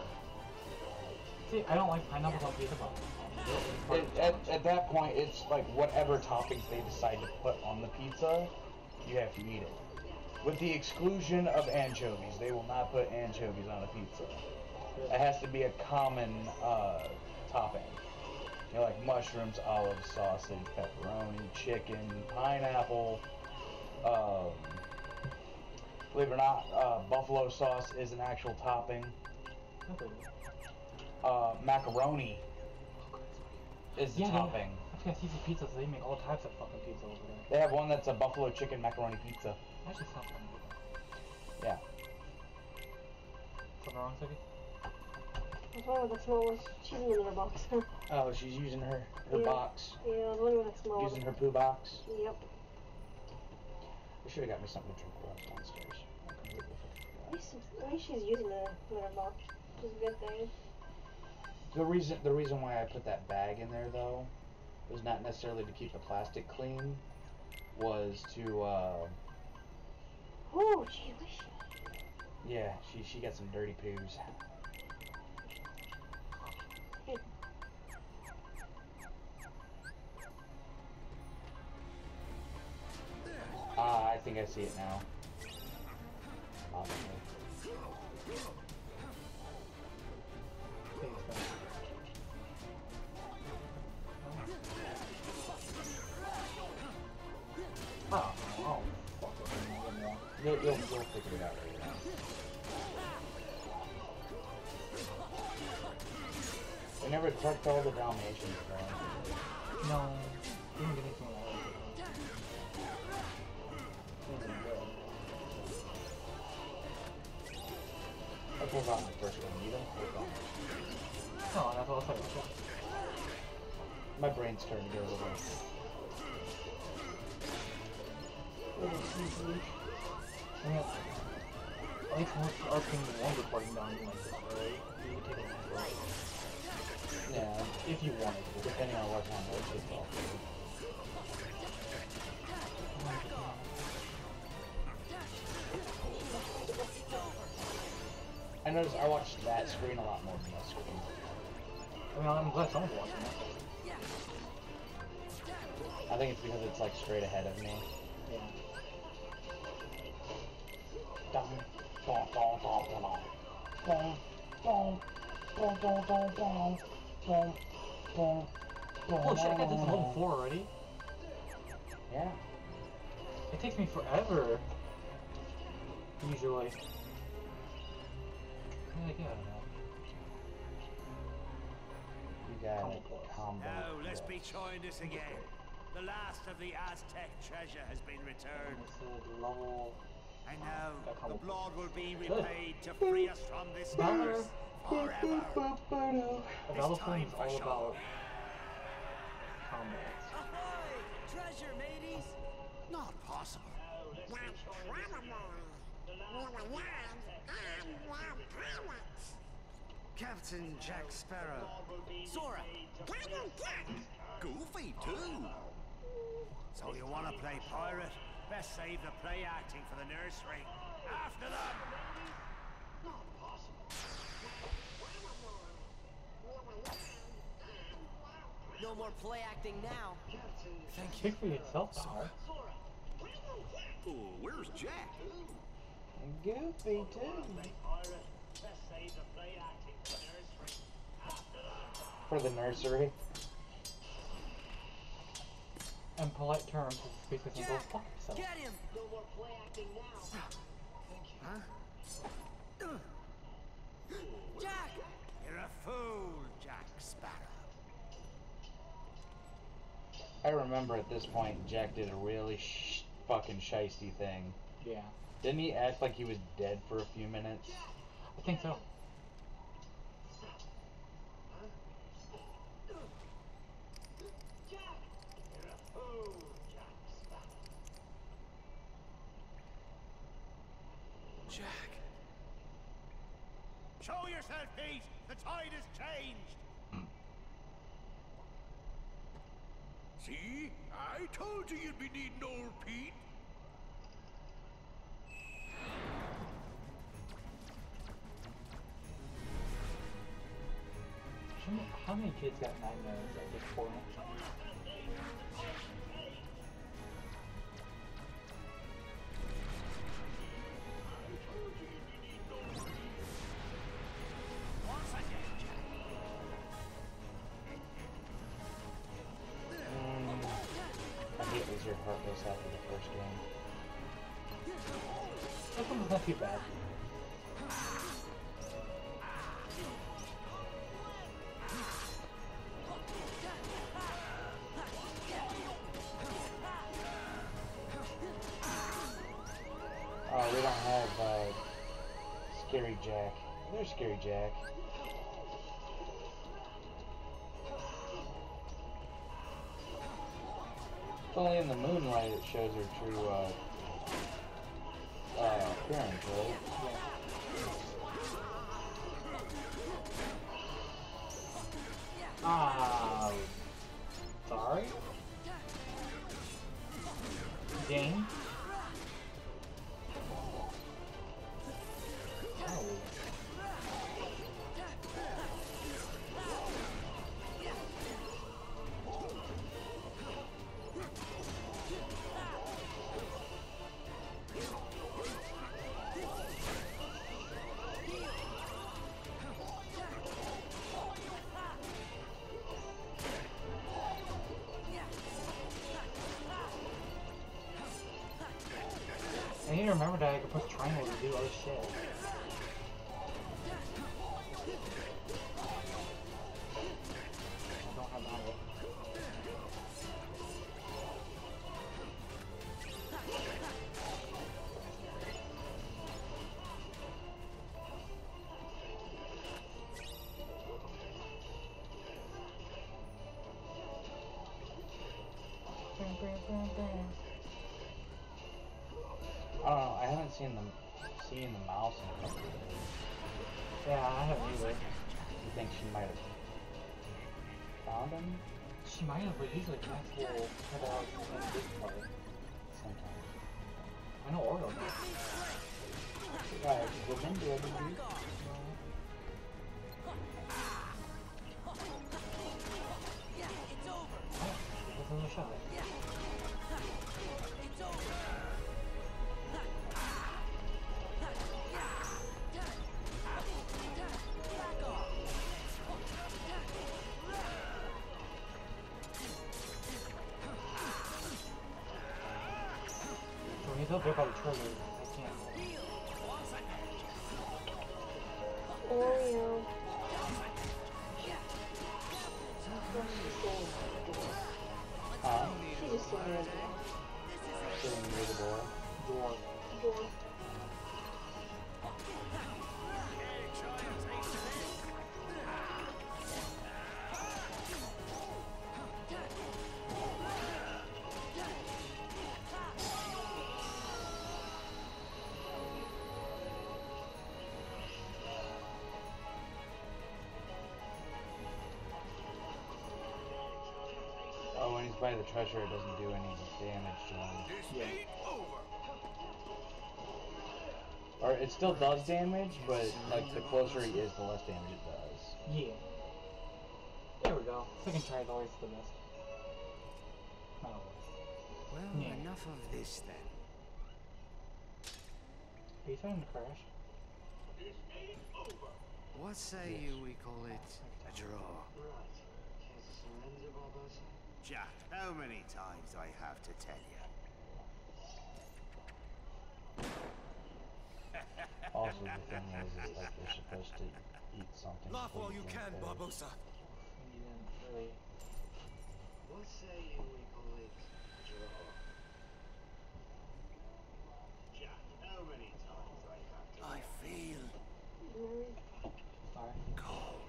See, I don't like pineapples on pizza, It, at, at that point, it's like whatever toppings they decide to put on the pizza, you have to eat it. With the exclusion of anchovies, they will not put anchovies on a pizza. It has to be a common uh, topping. You know, like mushrooms, olives, sausage, pepperoni, chicken, pineapple. Um, believe it or not, uh, buffalo sauce is an actual topping. Uh, macaroni is the Yeah, they- topping. I think I see some pizzas. They make all types of fucking pizza over there. They have one that's a buffalo chicken macaroni pizza. Actually, sounds kind of good. Yeah. Something wrong, Sophie? What's wrong with the smallest? She's in the litter box. Oh, she's using her her Yeah. box, yeah, I was wondering what's smallest. using her poo box. Yep. We should have got me something to drink while I was downstairs. I completely fucking At least, at least she's using the litter box, which is a good thing. The reason the reason why I put that bag in there though was not necessarily to keep the plastic clean, was to uh, Oh, gee, she? yeah she she got some dirty poos. Ah, I think I see it now. possibly. You'll, you'll, you'll figure it out later. We never checked all the Dalmatians, bro. No, didn't get anything out of it. Wasn't good. Let's move on to the first one. You don't hold on. No, oh, that's what I was saying. My brain's starting to go a little. Oh, Most of us can down like this, right? You would take nice break. Yeah, If you wanted to. depending on what time it is. all. I noticed I watched that screen a lot more than this screen. I mean, I'm glad someone's watching that. I think it's because it's like straight ahead of me. Yeah. Oh shit, I got this level 4 already? Yeah. It takes me forever. Usually. Yeah, yeah, I don't know. You got it. Combo. Now, let's be plus. trying this again. The last of the Aztec treasure has been returned. level. And now, Got the blood will be repaid to free us from this curse forever. A It's Battlefront time all show. about combats. Ahoy! Treasure, mateys! Not possible. Captain Jack Sparrow. Sora! Goofy, too. So you want to play pirate? Best save the play acting for the nursery. After them! No more play acting now. Speak for yourself, Donald. Oh, where's Jack? Goofy too. For the nursery. In polite terms, it's basically saying, go fuck yourself. Get him! no more playacting Huh? Jack! You're a fool, Jack Sparrow. I remember at this point Jack did a really sh- fucking shisty thing. Yeah, Didn't he act like he was dead for a few minutes? I think so. Jack. Show yourself, Pete! The tide has changed! See? I told you you'd be needing old Pete. How many, kids got nightmares at this point? There's Scary Jack. It's only in the moonlight it shows her true uh, uh, appearance, right? Ah, shit. Oh, I haven't seen the seen the mouse in a couple of days. Yeah, I haven't either. You think she might have found him She might have, but usually cats will head out and this part. sometime? I know Oreo does. Right, we've been doing it. Yeah, it's over. Give them a shot. So when you tell Dick the treasure, doesn't do any damage to him. Yeah. Or it still does damage, but like the closer he is, the less damage it does. Yeah. There we go. Second try is always the best. Not always. Well, Yeah. enough of this then. Are you trying to crash? What say you we call it a draw? Jack, how many times I have to tell you? Also, the thing is, is like you're supposed to eat something. Laugh while you can. Barbossa. You didn't really. What say you we call it a draw? Jack, how many times do I have to I feel Really? Sorry. cold.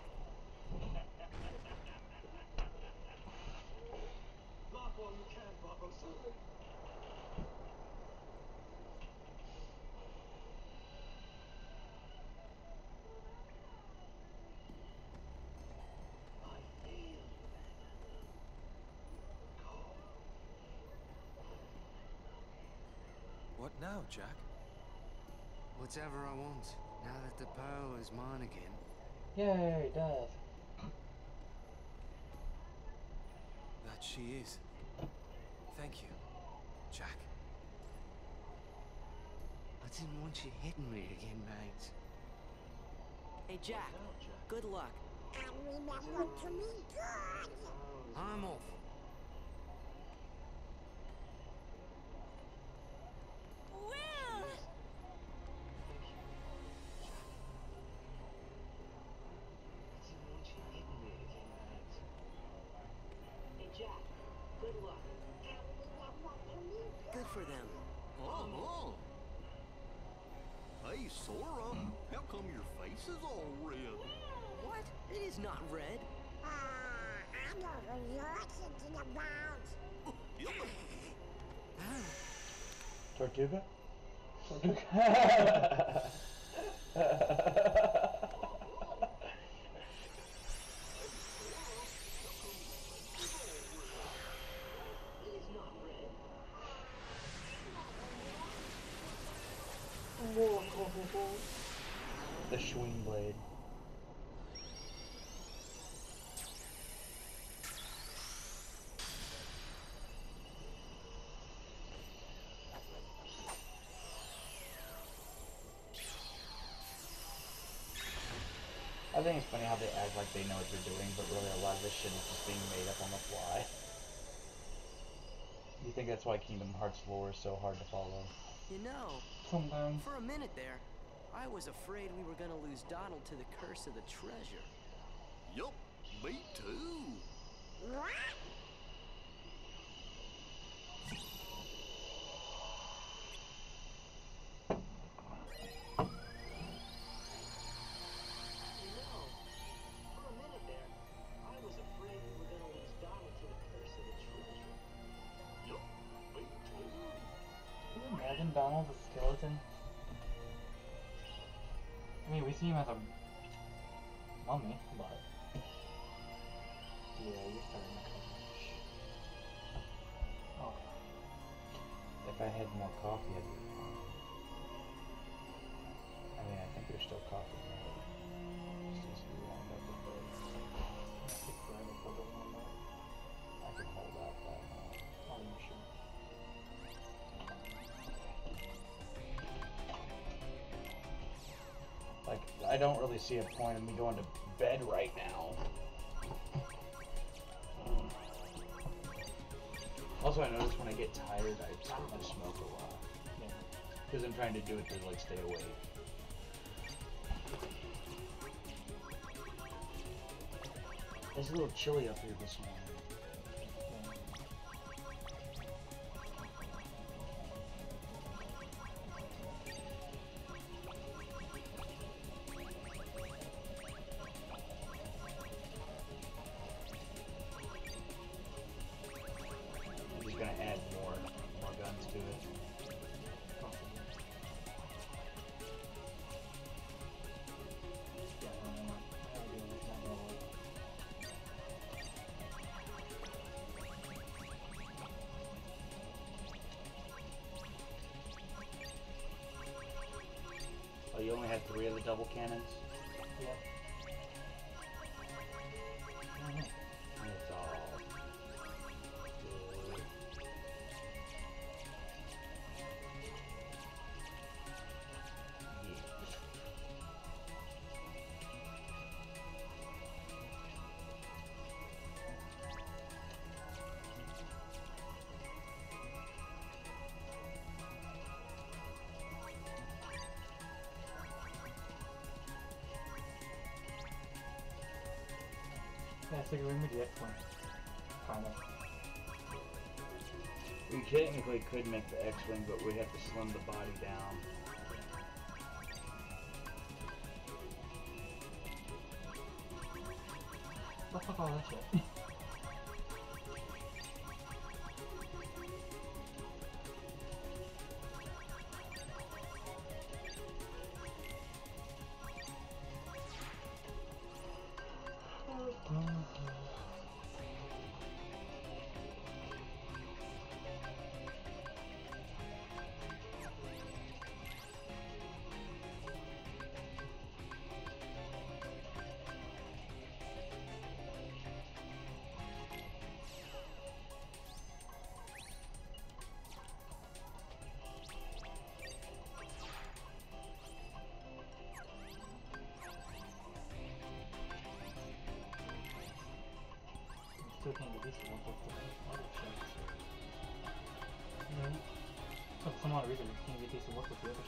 Laugh while you can, Barbossa. I feel What now, Jack? Whatever I want, now that the pearl is mine again. Yay, it does. That she is. Thank you, Jack. I didn't want you hitting me again, mate. Hey, Jack. Good luck. I'm off. Tortuga? Tortuga? the Schwing blade. Think it's funny how they act like they know what they're doing, but really a lot of this shit is just being made up on the fly. You think that's why Kingdom Hearts lore is so hard to follow? You know, Sometimes. for a minute there, I was afraid we were gonna lose Donald to the curse of the treasure. Yup, me too. You as a mummy, but yeah, you're starting to come. Oh, If I had more coffee, I'd be fine. I mean, I think there's still coffee in there. Don't really see a point in me going to bed right now. Um, also, I notice when I get tired, I to smoke a lot. Yeah. Because I'm trying to do it to, like, stay awake. It's a little chilly up here this morning. Yeah, so the X-Wing. Kind of. We technically could make the X-Wing, but we'd have to slim the body down. What the fuck all that shit? The. Yeah. For some odd reason, we can't get these to work with the other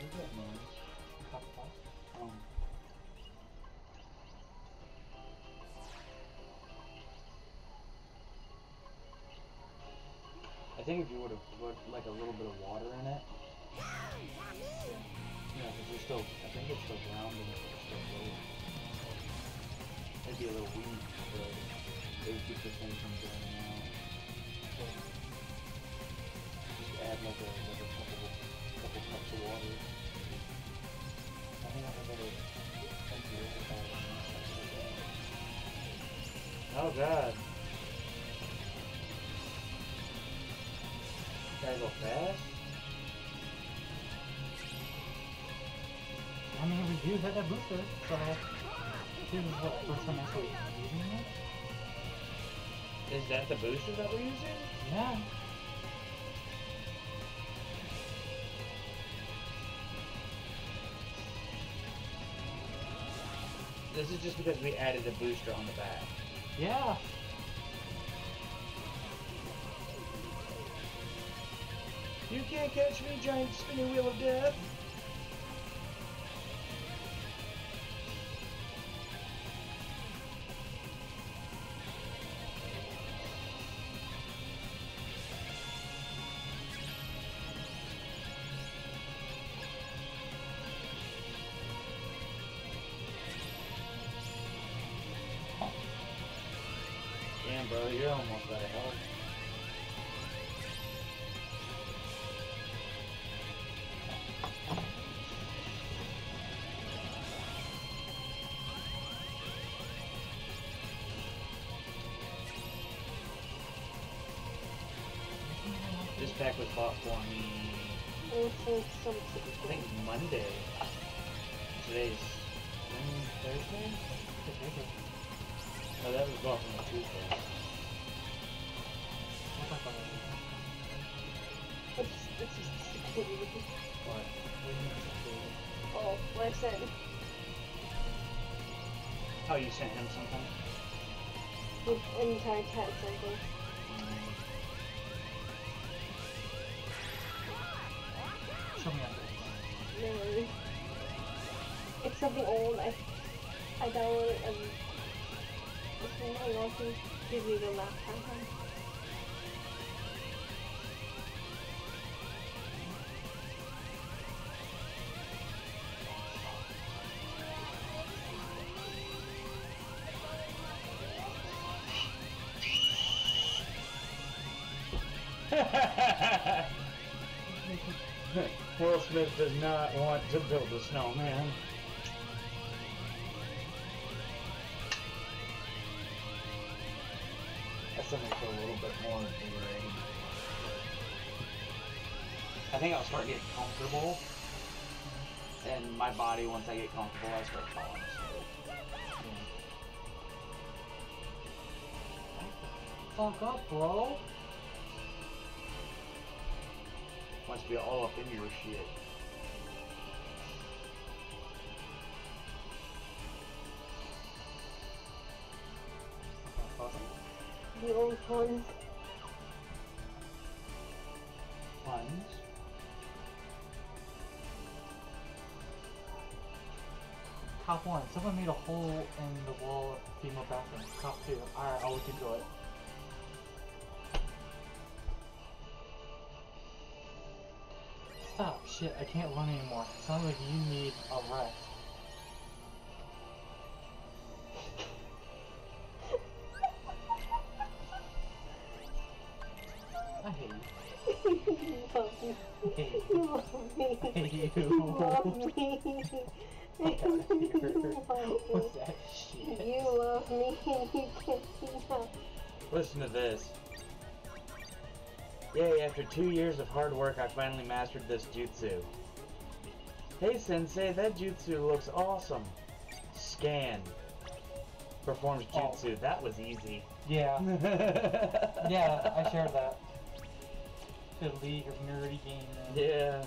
is that noise? Top of. Um, I think if you would have put like a little bit of water in it. Because we're still, I think it's still grounding, it's still floating. It'd be a little weak, but it would keep the thing from going out. Just add like a, like a couple, couple cups of water. I think I have. Oh god. Gotta go fast? Mean, we do have that booster, so this is what first time actually using it. Is that the booster that we're using? Yeah. This is just because we added a booster on the back. Yeah. You can't catch me, giant spinning wheel of death. You sent him something? An entire text, I Will Smith does not want to build a snowman. That's something for a little bit more. I think I'll start getting comfortable. And my body, once I get comfortable, I start falling asleep. Fuck up, bro. Be all up in your shit. The old ones. Ones. Top one. Someone made a hole in the wall of female bathroom. Top two. Alright, I'll look into it. Shit, I can't run anymore. Sounds like you need a rest. I hate you. you love me. You love me. Hey, You you. love me. Fuck outta here. You love me. You love me and you can't see that. Listen to this. Yay, after two years of hard work, I finally mastered this jutsu. Hey sensei, that jutsu looks awesome. Scan. Performs Oh. jutsu. That was easy. Yeah. Yeah, I shared that. The League of Nerdy Gaming. Yeah.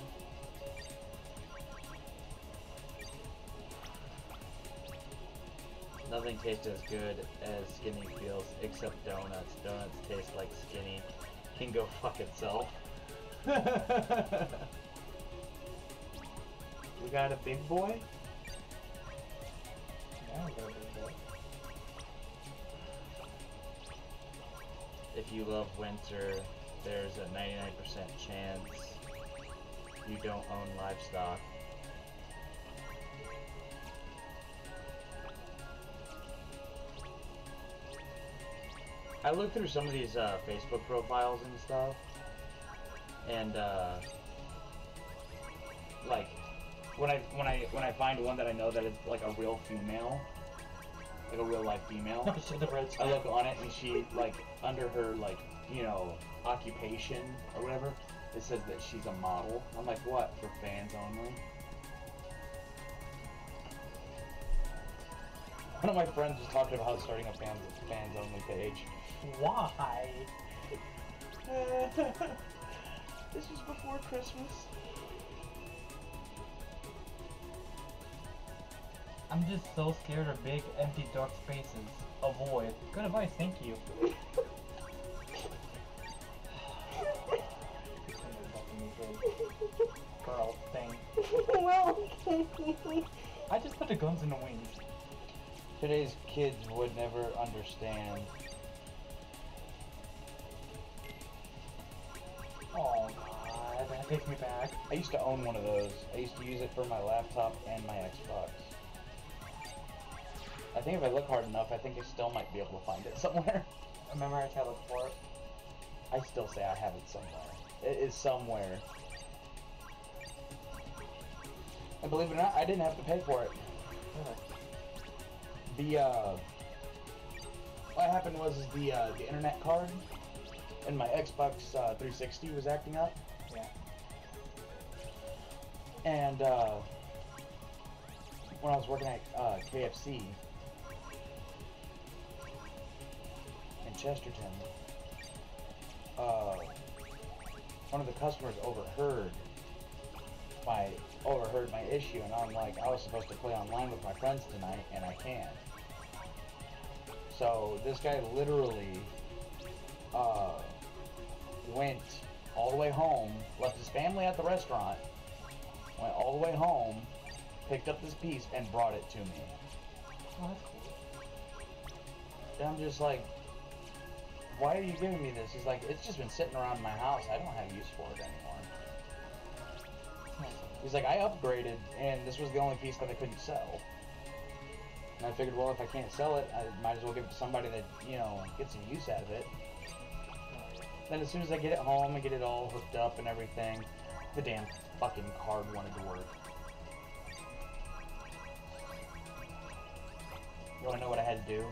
Nothing tastes as good as skinny feels except donuts. Donuts taste like skinny. Can go fuck itself. we got a big boy? A big boy. If you love winter, there's a 99% chance you don't own livestock. I looked through some of these uh, Facebook profiles and stuff, and uh, like when I when I when I find one that I know that is like a real female, like a real life female, Shit, the red I look on it and she like under her like you know occupation or whatever it says that she's a model. I'm like, what for fans only? One of my friends was talking about starting a fans fans only page. Why? this was before Christmas. I'm just so scared of big, empty, dark spaces. Avoid. Good advice, thank you. Girl thing. well, I just put the guns in the wings. Today's kids would never understand. Oh god, that takes me back. I used to own one of those. I used to use it for my laptop and my Xbox. I think if I look hard enough, I think I still might be able to find it somewhere. Remember I tried to look for it? I still say I have it somewhere. It is somewhere. And believe it or not, I didn't have to pay for it. The uh, what happened was the uh, the internet card and my Xbox uh, 360 was acting up, Yeah. and uh, when I was working at uh, KFC in Chesterton, uh, one of the customers overheard my overheard my issue, and I'm like, I was supposed to play online with my friends tonight, and I can't. So this guy literally uh, went all the way home, left his family at the restaurant, went all the way home, picked up this piece, and brought it to me. Oh, that's cool. And I'm just like, why are you giving me this? He's like, it's just been sitting around my house. I don't have use for it anymore. He's like, I upgraded, and this was the only piece that I couldn't sell. And I figured, well, if I can't sell it, I might as well give it to somebody that, you know, gets some use out of it. Then as soon as I get it home and get it all hooked up and everything, the damn fucking card wanted to work. You wanna know what I had to do?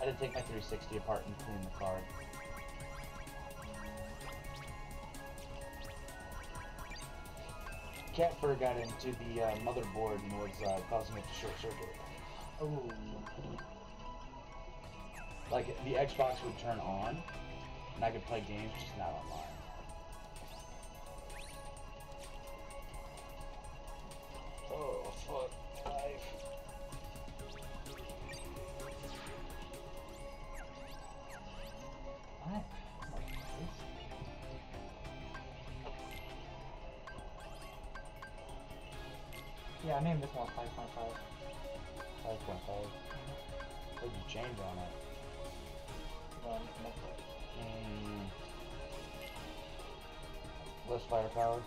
I had to take my 360 apart and clean the card. Cat fur got into the uh, motherboard and was uh, causing it to short circuit. Ooh. Like the Xbox would turn on, and I could play games, just not online. Firepower.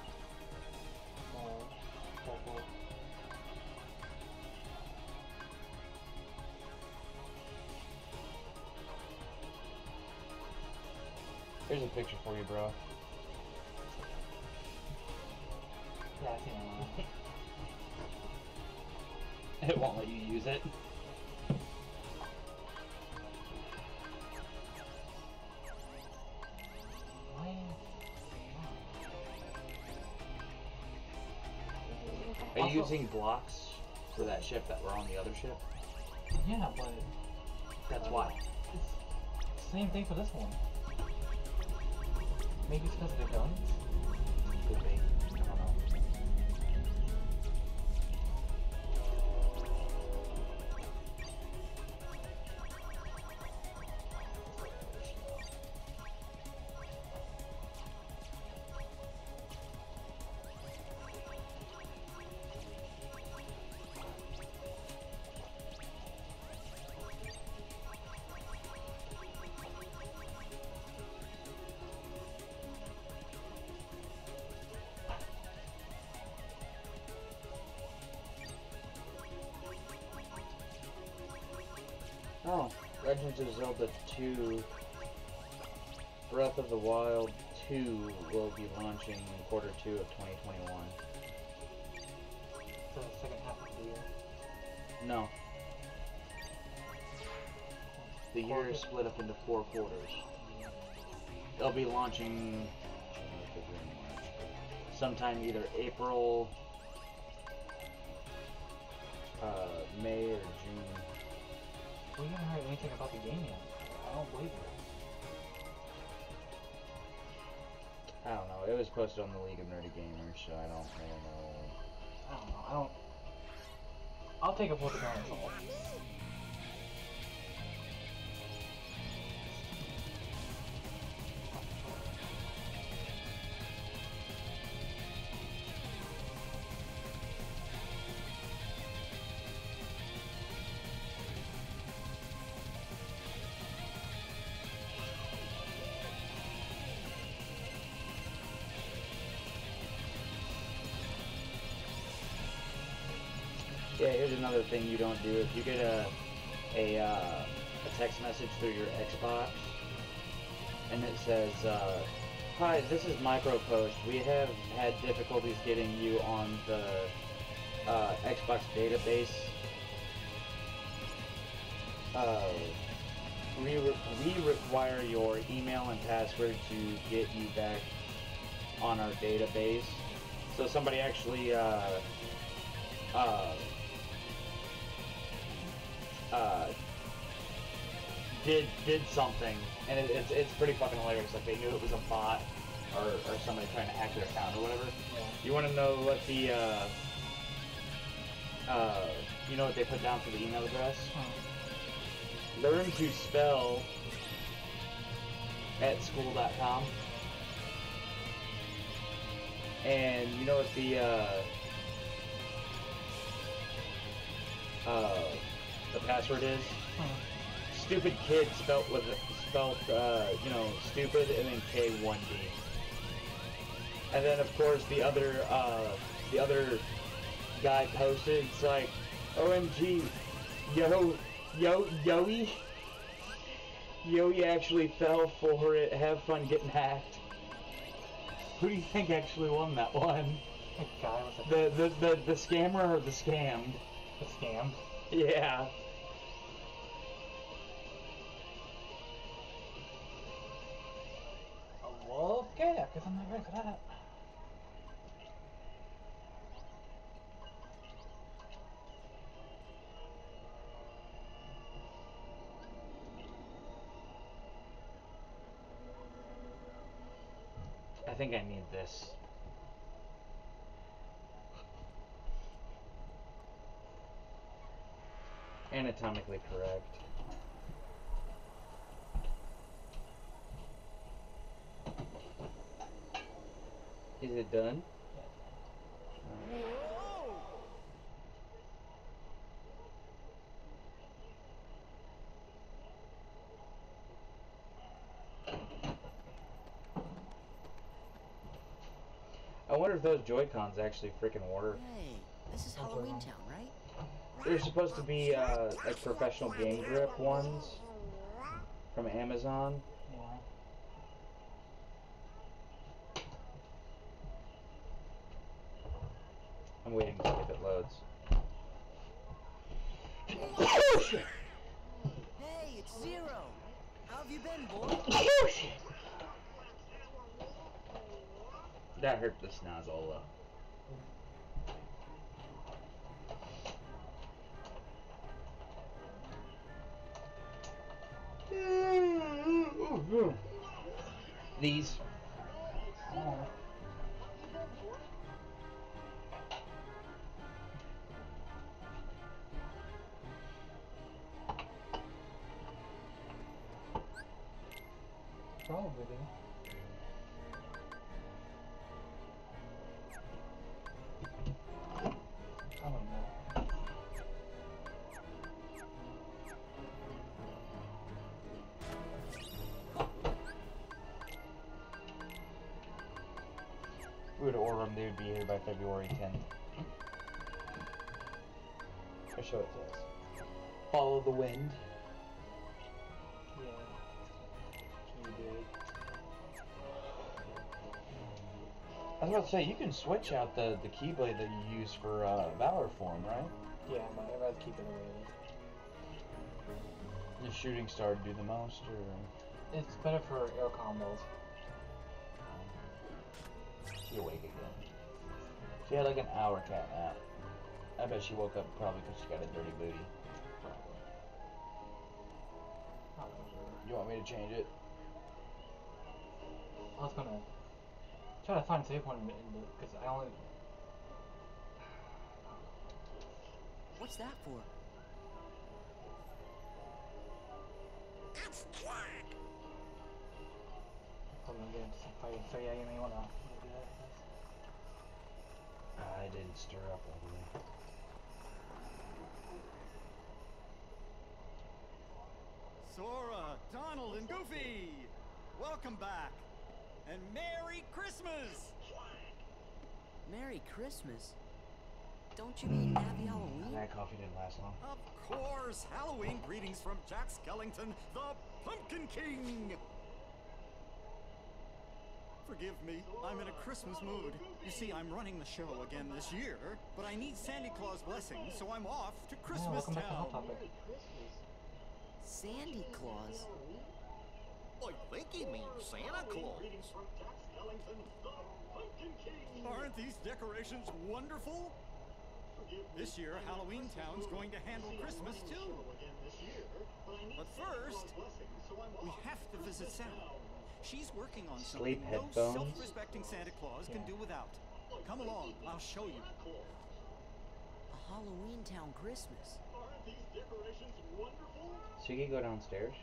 Here's a picture for you, bro. Yeah, I see that one. It won't let you use it. Also- using blocks for that ship that were on the other ship? Yeah, but That's why. it's same thing for this one. Maybe it's because of the guns? Could be. Legends of Zelda 2 Breath of the Wild 2 will be launching in quarter 2 of 2021. The second half of the year. No. The year is split up into four quarters. They'll be launching January, February, March, sometime either April, Heard anything about the game yet. I don't believe it. I don't know. It was posted on the League of Nerdy Gamers, so I don't really know. I don't know. I don't. I'll take a grain of salt. Thing you don't do. If you get a a uh, a text message through your Xbox, and it says, uh, "Hi, this is MicroPost. We have had difficulties getting you on the uh, Xbox database. Uh, we, re- we require your email and password to get you back on our database." So somebody actually. Uh, uh, did did something, and it, it's it's pretty fucking hilarious. Like they knew it was a bot or, or somebody trying to hack their account or whatever. Yeah. You want to know what the uh, uh, you know what they put down for the email address? Learn to spell at school.com. And you know what the uh, uh, the password is? Stupid kid spelt with spelt uh, you know stupid and then K one D. And then of course the other uh, the other guy posted it's like OMG yo yo yoey Yoey actually fell for it. Have fun getting hacked. Who do you think actually won that one? The guy was a The the the, the scammer or the scammed? the scam. Yeah. Oh, okay, I guess I'm not ready for that. I think I need this. Anatomically correct. Is it done? I wonder if those Joy Cons actually freaking work. Hey, this is Halloween Town, right? They're supposed to be uh, like professional game grip ones from Amazon. Yeah. I'm waiting to see if it loads. Hey, it's Zero. How have you been, boy? That hurt the Snazola. These. About to say, you can switch out the, the Keyblade that you use for uh, Valor form, right? Yeah, but I'd rather keep it the way it shooting star to do the most, or. It's better for air combos. she awake again? She had like an hour cat nap. I bet she woke up probably because she got a dirty booty. I. You want me to change it? I was gonna try to find a save point in the because I only What's that for? I'm gonna get into some fighting. So yeah, you may wanna do that. I didn't stir up all the way. Sora, Donald, and Goofy! Welcome back! And Merry Christmas! Merry Christmas. Don't you mean Happy Halloween? That coffee didn't last long. Of course, Halloween greetings from Jack Skellington, the Pumpkin King. Forgive me, I'm in a Christmas mood. You see, I'm running the show again this year, but I need Sandy Claus blessing, so I'm off to oh, Christmas welcome back to Town. Hot Topic. Sandy Claus? I think he means Santa Claus. Aren't these decorations wonderful? This year, Halloween Town's going to handle Christmas too. But first, we have to visit Santa. She's working on something Sleep no self-respecting Santa Claus can do without. Come along, I'll show you. A Halloween Town Christmas. Aren't these decorations wonderful? So you can go downstairs?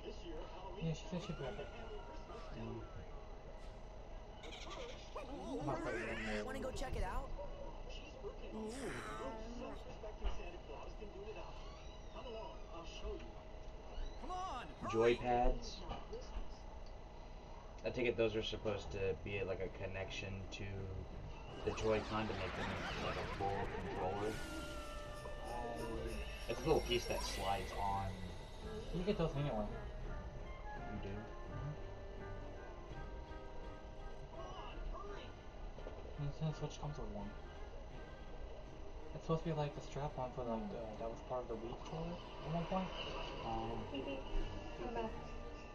Yeah, she said she'd be right back. I'm not ready anymore. Wanna go check it out? Come on, hurry! Joy pads. I take it those are supposed to be like a connection to the Joy-Con to make them like a full controller. It's a little piece that slides on. You get those anyway. You do. Nintendo Switch comes with one. It's supposed to be like the strap on for like the, that was part of the Wii controller at one point. Um,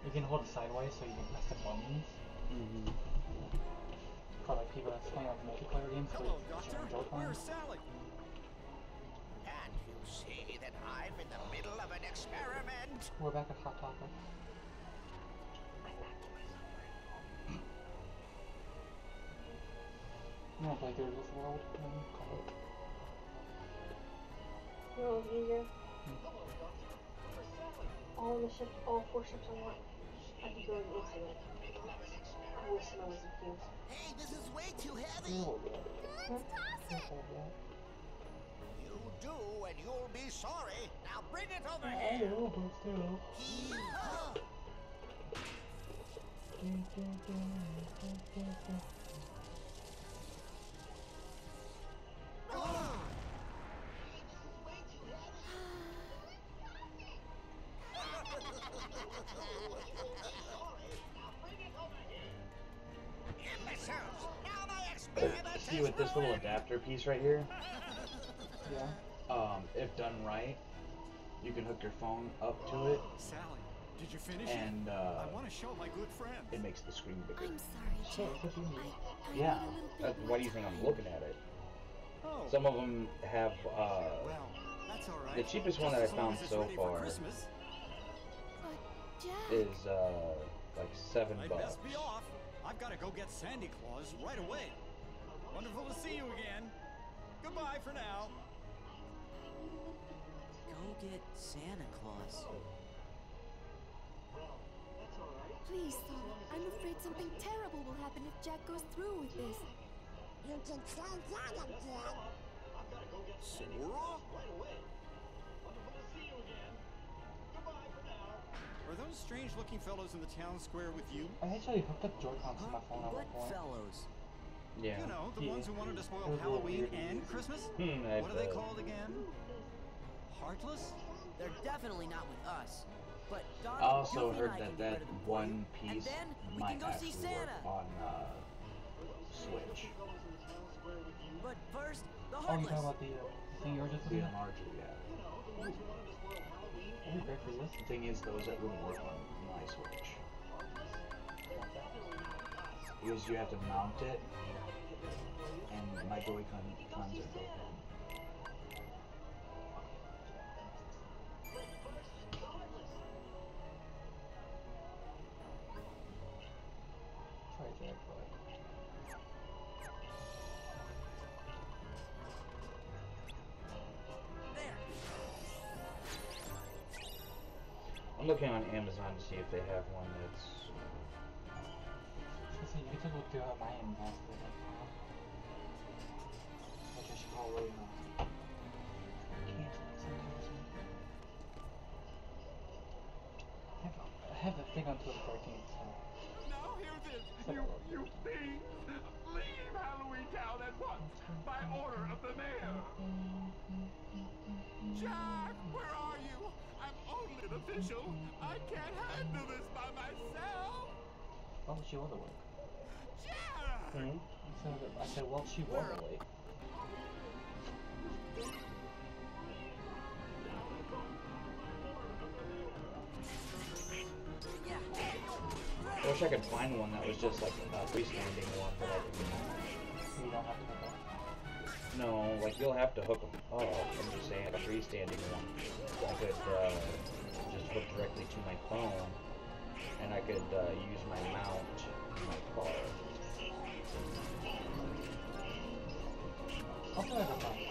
You can hold it sideways so you can press the buttons. mhm. For like people that's playing like multiplayer games Hello, with Doctor. Where's Sally? Can't you see that I'm in the middle of an experiment? We're back at Hot Topic. You wanna play this world? Call it. You know what's easier? All the ships, all four ships are one. I could go and listen it. I will smell as it feels. Hey, this is way too heavy. Oh, yeah. Huh? Oh, yeah. You do, and you'll be sorry. Now bring it over I here. know, but still. Hee-haw. See with this little adapter piece right here, Yeah. um, if done right, you can hook your phone up to it Sally, did you finish and it? uh, I want to show my good friend. it makes the screen bigger. I'm sorry, Sure, Jack. what do? I, I Yeah. need a little bit Uh, why do you think. I'm looking at it? Oh, Some of them have uh, well, that's all right. the cheapest one that I found so for far Christmas. Is uh, like seven I'd bucks. best be off. I've got to go get Sandy Claus right away. Wonderful to see you again. Goodbye for now. Go get Santa Claus. please, Sora. I'm afraid something terrible will happen if Jack goes through with this. You can tell that again. Sora? Are those strange-looking fellows in the town square with you? I actually hooked up Joy-Cons to my phone at What one point. fellows? Yeah. You know, the Yeah. ones who wanted to spoil Halloween and. Christmas? Hmm, I've, What are they called again? Heartless? They're definitely not with us. But Donald, I also Goofy heard that that rid of them for one piece and then we might can go see actually Santa. work on uh, Switch. But first, the Oh, you Heartless. talking about the uh, thing you were just The looking at? Marjorie, yeah. That'd be great for this. The thing is, those that wouldn't work on my Switch. Because you have to mount it, and my Joy-Con cons are broken. Sorry, Jack, I'm looking on Amazon to see if they have one that's. Listen, you can look through my inbox, but like, which I should probably, uh, cancel it sometimes. I have, I have the thing until the 13th, so. Now hear this, you, you thieves! Leave Halloween Town at once, By order of the mayor. Jack, an official. I can't handle this by myself. Oh, she was awake. Jack! I said, I said, well, she was awake. I wish I could find one that was just like a freestanding one that I could. You don't have to hook up. No, like you'll have to hook them Oh, I'm just saying a freestanding one. I could uh, just hook directly to my phone, and I could uh, use my mount in my car. I'll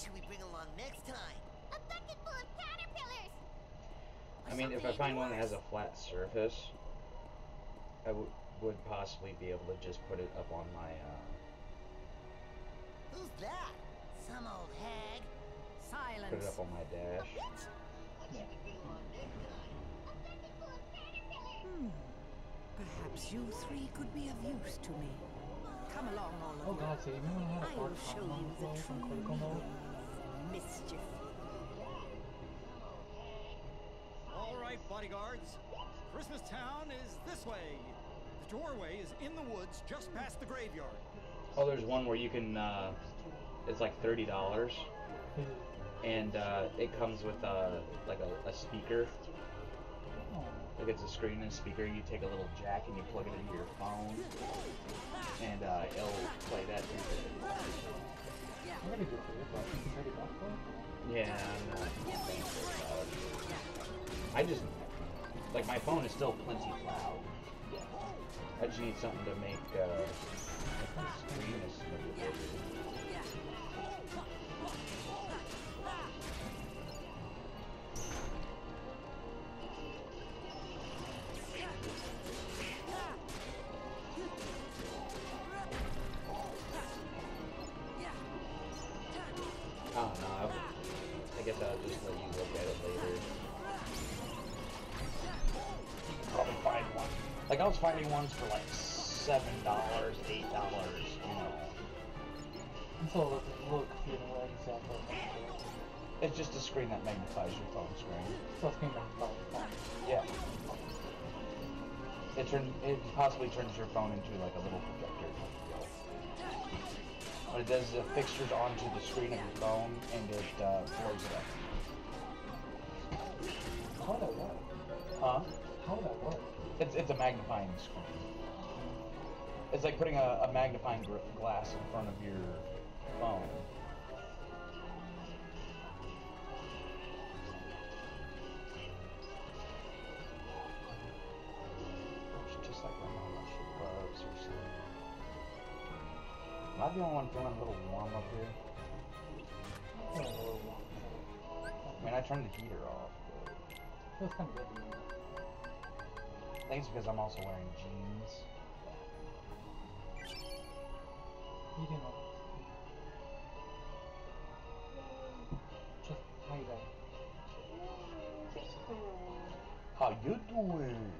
should we bring along next time? A bucket full of caterpillars! I mean, if I find one that has a flat surface, I would would possibly be able to just put it up on my. Uh, Who's that? Some old hag? Silence. put it Silence. up on my dash. Hmm. Perhaps you three could be of use to me. Come along, all of Oh you. god, so you know how to I will show you the true critical mode? Mischief. All right, bodyguards. Christmas Town is this way. The doorway is in the woods just past the graveyard. Oh, there's one where you can. Uh, it's like thirty dollars, and uh, it comes with uh, like a, a speaker. Like it's a screen and speaker. You take a little jack and you plug it into your phone, and uh, it'll play that through. Yeah. I just like my phone is still plenty loud. I just need something to make uh, screen is a little. Does fixtures onto the screen of your phone and it uh, blows it up. How would that work? Huh? How would that work? It's it's a magnifying screen. It's like putting a, a magnifying gr- glass in front of your phone. Am I the only one feeling a little warm up here? Yeah, a little warm. I mean, I turned the heater off, but Feels kind of good to me. I think it's because I'm also wearing jeans. You didn't know. Just how you doing? Just kind of warm. How you doing?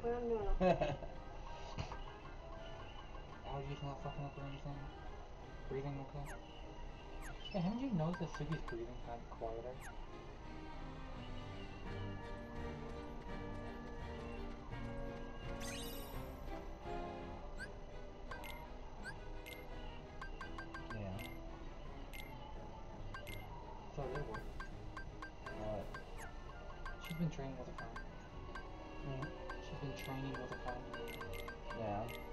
But I'm doing okay. Allergies not fucking up or anything? Breathing okay? Hey, haven't you noticed that Sugi's breathing kind of quieter? yeah. So it works. What? She's been training with a friend. Hmm? She's been training with a friend. Yeah.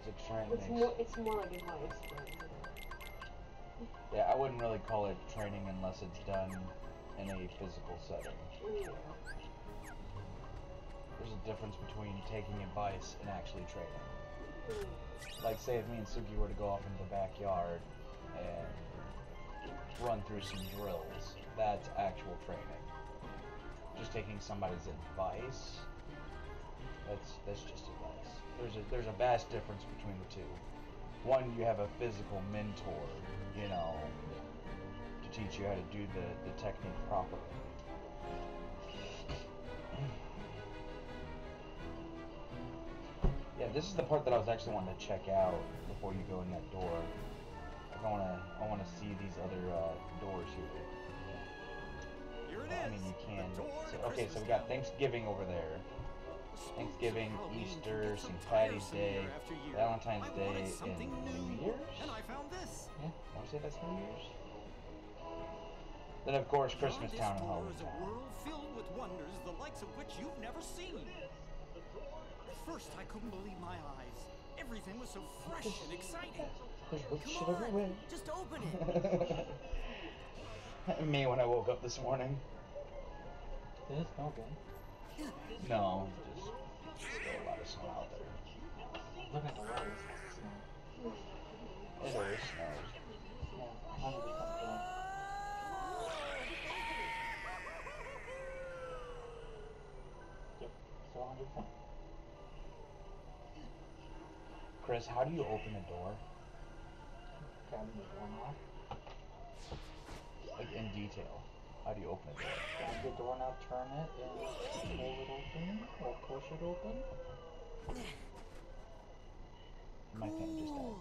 It's a training. It's more. It's more like advice. Yeah, I wouldn't really call it training unless it's done in a physical setting. Yeah. There's a difference between taking advice and actually training. Mm. Like, say if me and Suki were to go off into the backyard and run through some drills, that's actual training. Just taking somebody's advice, that's that's just advice. There's a there's a vast difference between the two. One, you have a physical mentor, you know, to teach you how to do the, the technique properly. Yeah, this is the part that I was actually wanting to check out before you go in that door. Like, I wanna I wanna see these other uh, doors here. Here it Well, I mean, you can. So, okay, so we got Thanksgiving over there. Thanksgiving, Easter, St. Patty's Day, year after year. Valentine's Day, and something New Year's. And I found this. Yeah, I want to say that's New Year's. Then of course Christmas Town this and Halloween is a world filled with wonders the likes of which you've never seen. At first, I couldn't believe my eyes. Everything was so fresh and exciting. Come on, just open it. Me when I woke up this morning. Smell good? No, just still a lot of snow out there. Look at the weather. it's snow. It always snows. Yeah, 100% feeling. Yep, still 100%. Chris, how do you open a door? Grabbing the doorknob. Like in detail. How do you open door? Grab the doorknob, turn it, and pull it open, or push it open. My pen just died.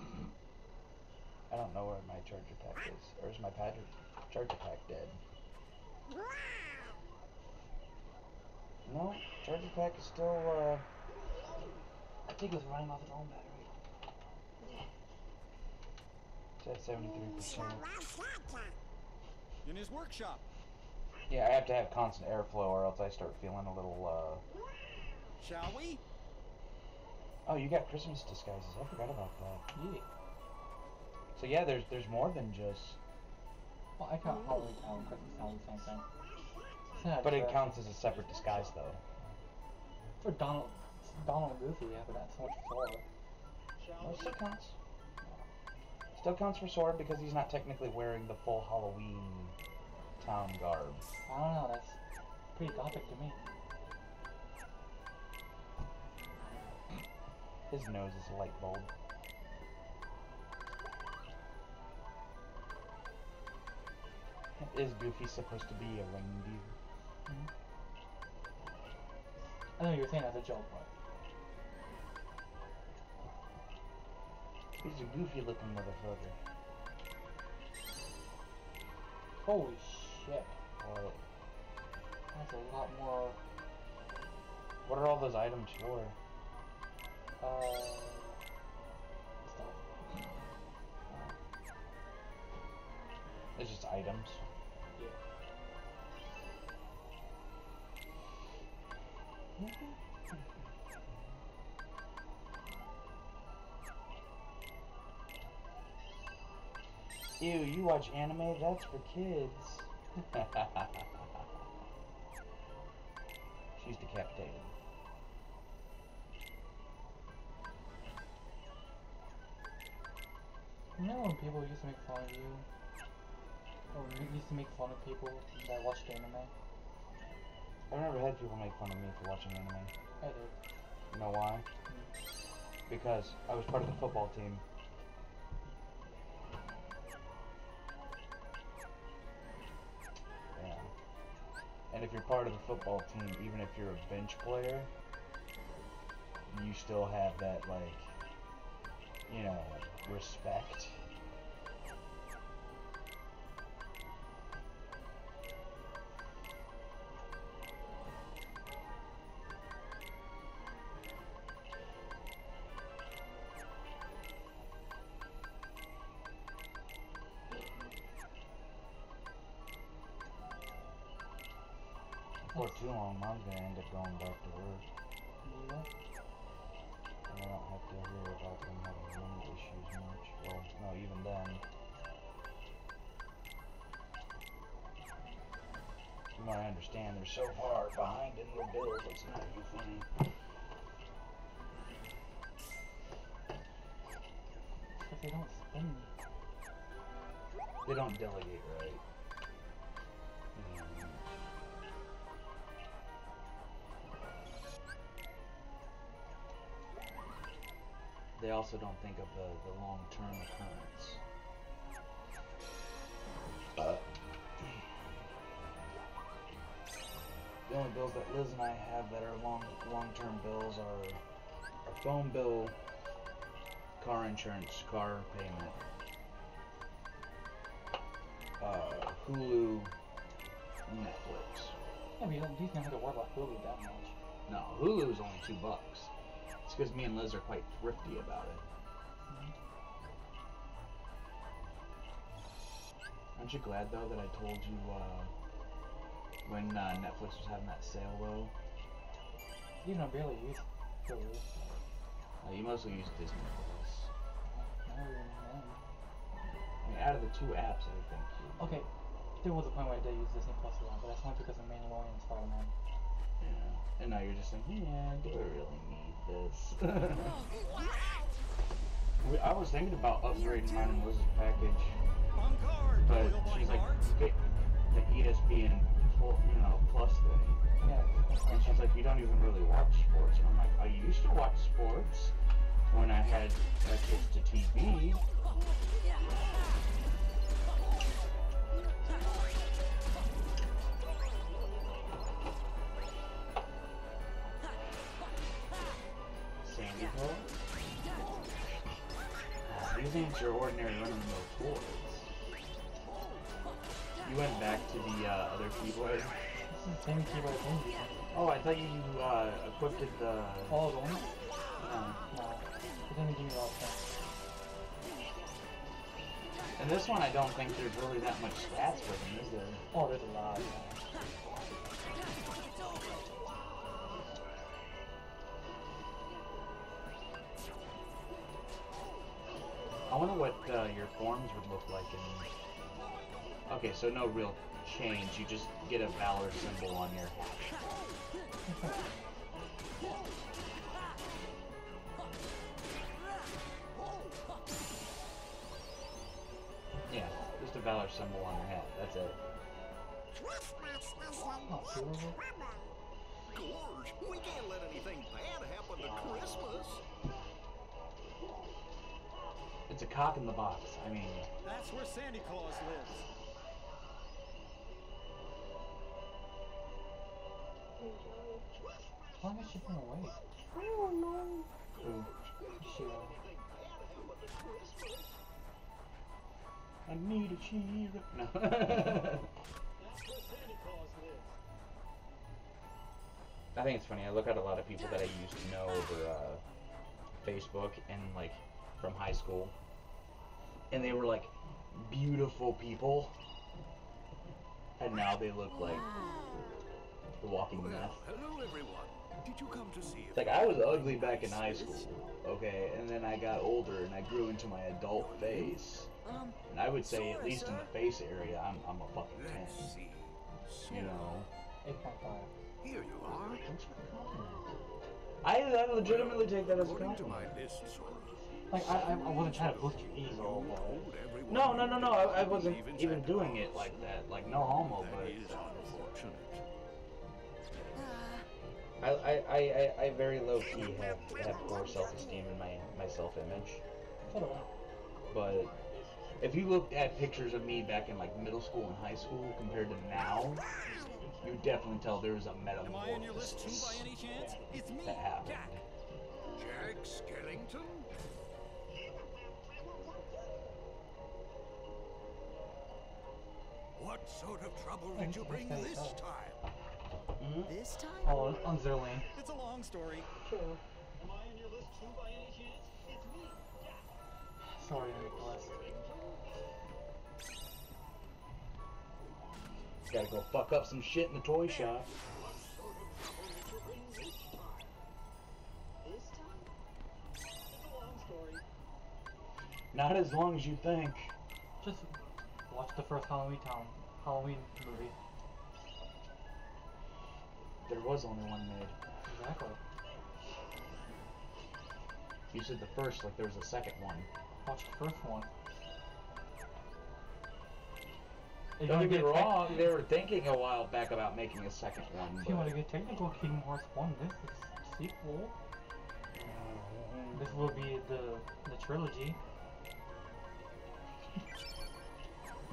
I don't know where my charger pack is. Or is my charger pack dead? No, charger pack is still uh I think it was running off its own battery. it's at seventy-three percent. In his workshop. Yeah, I have to have constant airflow or else I start feeling a little uh Shall we? Oh, you got Christmas disguises. I forgot about that. Yeah. So yeah, there's there's more than just Well, I count Halloween Town and Christmas Town the same thing. It's not but it counts as a separate disguise though. For Donald, Donald Goofy, yeah, but not so much for Sora. Well, it still counts. Still counts for Sora because he's not technically wearing the full Halloween town garb. I don't know, that's pretty gothic to me. His nose is a light bulb. Is Goofy supposed to be a reindeer? Mm-hmm. I know you were saying that as a joke, but He's a goofy looking motherfucker. holy shit, What? that's a lot more. What are all those items for? Uh, stuff. It's just items. Yeah. Ew, you watch anime? That's for kids. She's decapitated. You know when people used to make fun of you? Or used to make fun of people that watched anime? I've never had people make fun of me for watching anime. I did. You know why? Hmm. Because I was part of the football team. And if you're part of the football team, even if you're a bench player, you still have that, like, you know, respect. For too long, gonna end up going back to work. Yeah. And I don't have to hear recall them having money issues much. Well, no, even then. From what I understand, they're so far behind in their bills, it's not even funny. Because they don't spend. They don't delegate right. They also don't think of the, the long-term occurrence. Uh, the only bills that Liz and I have that are long long-term bills are our phone bill, car insurance, car payment, uh, Hulu, Netflix. Yeah, but you don't, you don't have to worry about Hulu that much. No, Hulu is only two bucks. It's because me and Liz are quite thrifty about it. Aren't you glad though that I told you uh, when uh, Netflix was having that sale though? You don't barely use Hulu. You mostly use Disney Plus. I mean, out of the two apps, I think. You, Okay, there was a point where I did use Disney Plus a lot, but that's only because of Mandalorian and Spider-Man. yeah. And now you're just like, yeah, do I really need this? I was thinking about upgrading mine and Liz's package, On guard, but she's like, bodyguards. get the E ESPN, full, you know, plus thing. Yeah. And she's like, you don't even really watch sports. And I'm like, I used to watch sports when I had access to TV. These ain't your ordinary run-of-the-mill toys. You went back to the uh, other Keyblade. This is same Keyblade Indy. Oh, I thought you uh, equipped it the. All the ones? Um, No. It didn't give me all of them. and this one, I don't think there's really that much stats with them, is there? Oh, there's a lot. I wonder what uh, your forms would look like in. Okay, so no real change. You just get a valor symbol on your hat. Yeah, just a valor symbol on your hat. That's it. Oh, seriously? Gorge, we can't let anything bad happen to Christmas. It's a cock in the box. I mean, That's where Santa Claus lives. Why am I shipping away? I don't know. who? Shit. I need a cheese. No. That's where Santa Claus lives. I think it's funny. I look at a lot of people that I used to know over uh, Facebook and like from high school, and they were like beautiful people, and now they look like the walking meth. Hello, everyone. Did you come to see if Like I was ugly back in high school, okay, and then I got older and I grew into my adult face, Um, and I would say at sorry, least in the face area, I'm I'm a fucking ten. Let's see. You know. Here you are. I, I legitimately take that as a According to compliment. My list, sir. Like, I, I, I wasn't trying to boost your ego, but... Told No, no, no, no. I, I wasn't Stevens even doing it like that. Like no homo, but is unfortunate. I, I, I, I, I very low key have have poor self esteem in my my self image. So oh, do I. But if you looked at pictures of me back in like middle school and high school compared to now, you would definitely tell there was a Am I on your list too by metamorphosis any chance? It's me, that happened. Jack. Jack Skellington? What sort of trouble did you bring this time? Hmm? This time? Oh, on Zerlane. It's a long story. True. Am I on your list too by any chance? It's me, Jack. Sorry, Nicholas. Gotta go fuck up some shit in the toy shop. This time? It's a long story. Not as long as you think. Watch the first Halloween Town Halloween movie. There was only one made. Exactly. You said the first, like there was a second one. Watch the first one. If Don't get me wrong, they were thinking a while back about making a second one. If you want to get technical, Kingdom Hearts 1, this is sequel. Mm-hmm. This will be the the trilogy.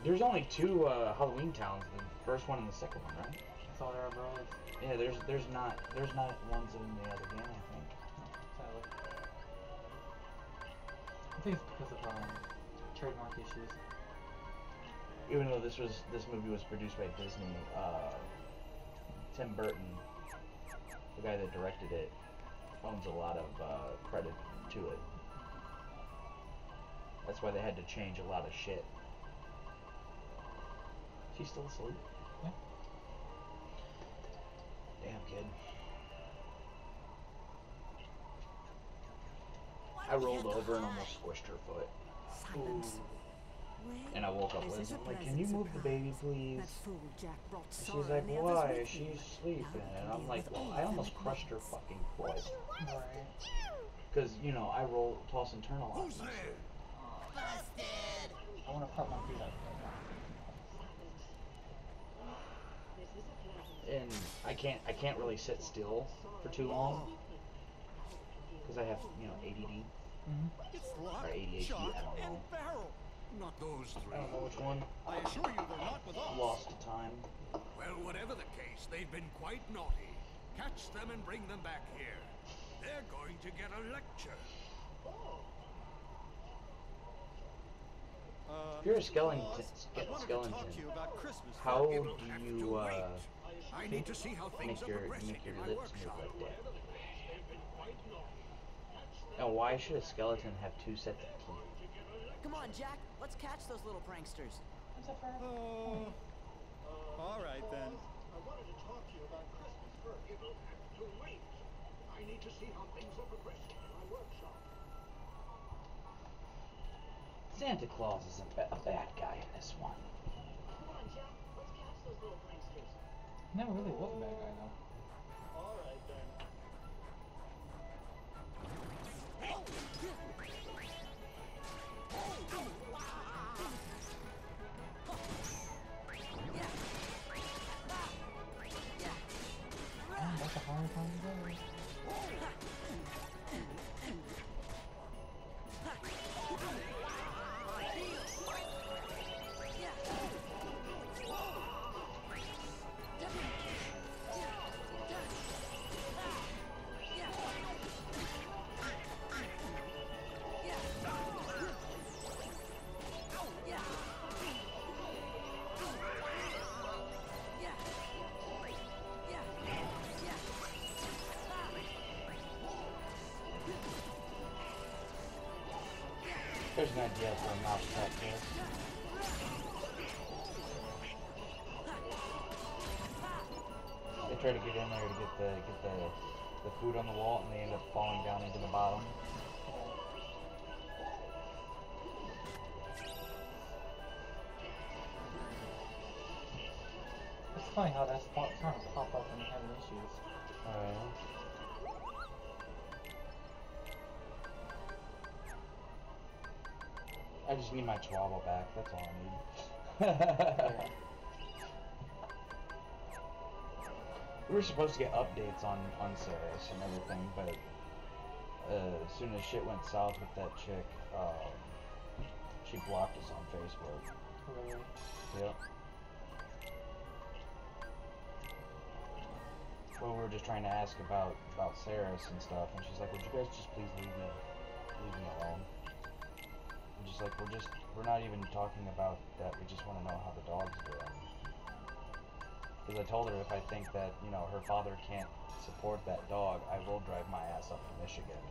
There's only two uh, Halloween towns, the first one and the second one, right? That's all there are, bro. Yeah, there's there's not there's not ones in the other game, I think. sadly. I think it's because of um, trademark issues. Even though this was this movie was produced by Disney, uh, Tim Burton, the guy that directed it, owns a lot of uh, credit to it. That's why they had to change a lot of shit. She's still asleep. Yeah. Damn kid. I rolled over and almost squished her foot. Silence. And I woke up This Liz. is a I'm like, can you move the baby, please? That fool Jack brought She's like, and why? She's sleeping. And I'm like, well, I almost crushed her fucking foot. Right. Because, you know, I roll, toss, and turn a lot. I want to pop my feet up. And I can't, I can't really sit still for too long. Because I have, you know, ADD. Mm-hmm. Or ADHD, Shock, I don't and know. Barrel. Not those I three. don't know which one. I assure you they're not with us. Lost to time. Well, whatever the case, they've been quite naughty. Catch them and bring them back here. They're going to get a lecture. Uh, If you're a skeleton, Claus, I ske- wanted to skeleton, to you about Christmas. how do have you uh, wait. I need to see how things make are your progressing make your in my lips move workshop. like that? And why should a skeleton have two sets of teeth? Come on, Jack. Let's catch those little pranksters. Oh, all right then. I wanted to talk to you about Christmas first. It'll have to wait. I need to see how things are progressing in my workshop. Santa Claus isn't ba- a bad guy in this one. Come on, Jack. Let's catch those little pranksters. Never really was a bad guy though. All right then. Funny how that's pop- starting to pop up when you're having issues. Alright. I just need my chihuahua back. That's all I need. we were supposed to get updates on on Ceres and everything, but uh, as soon as shit went south with that chick, um, she blocked us on Facebook. Really. Yep. We were just trying to ask about about Ceres and stuff, and she's like, "Would you guys just please leave me, leave me alone?" I'm just like, "We're just, we're not even talking about that. We just want to know how the dog's doing." Because I told her if I think that you know her father can't support that dog, I will drive my ass up to Michigan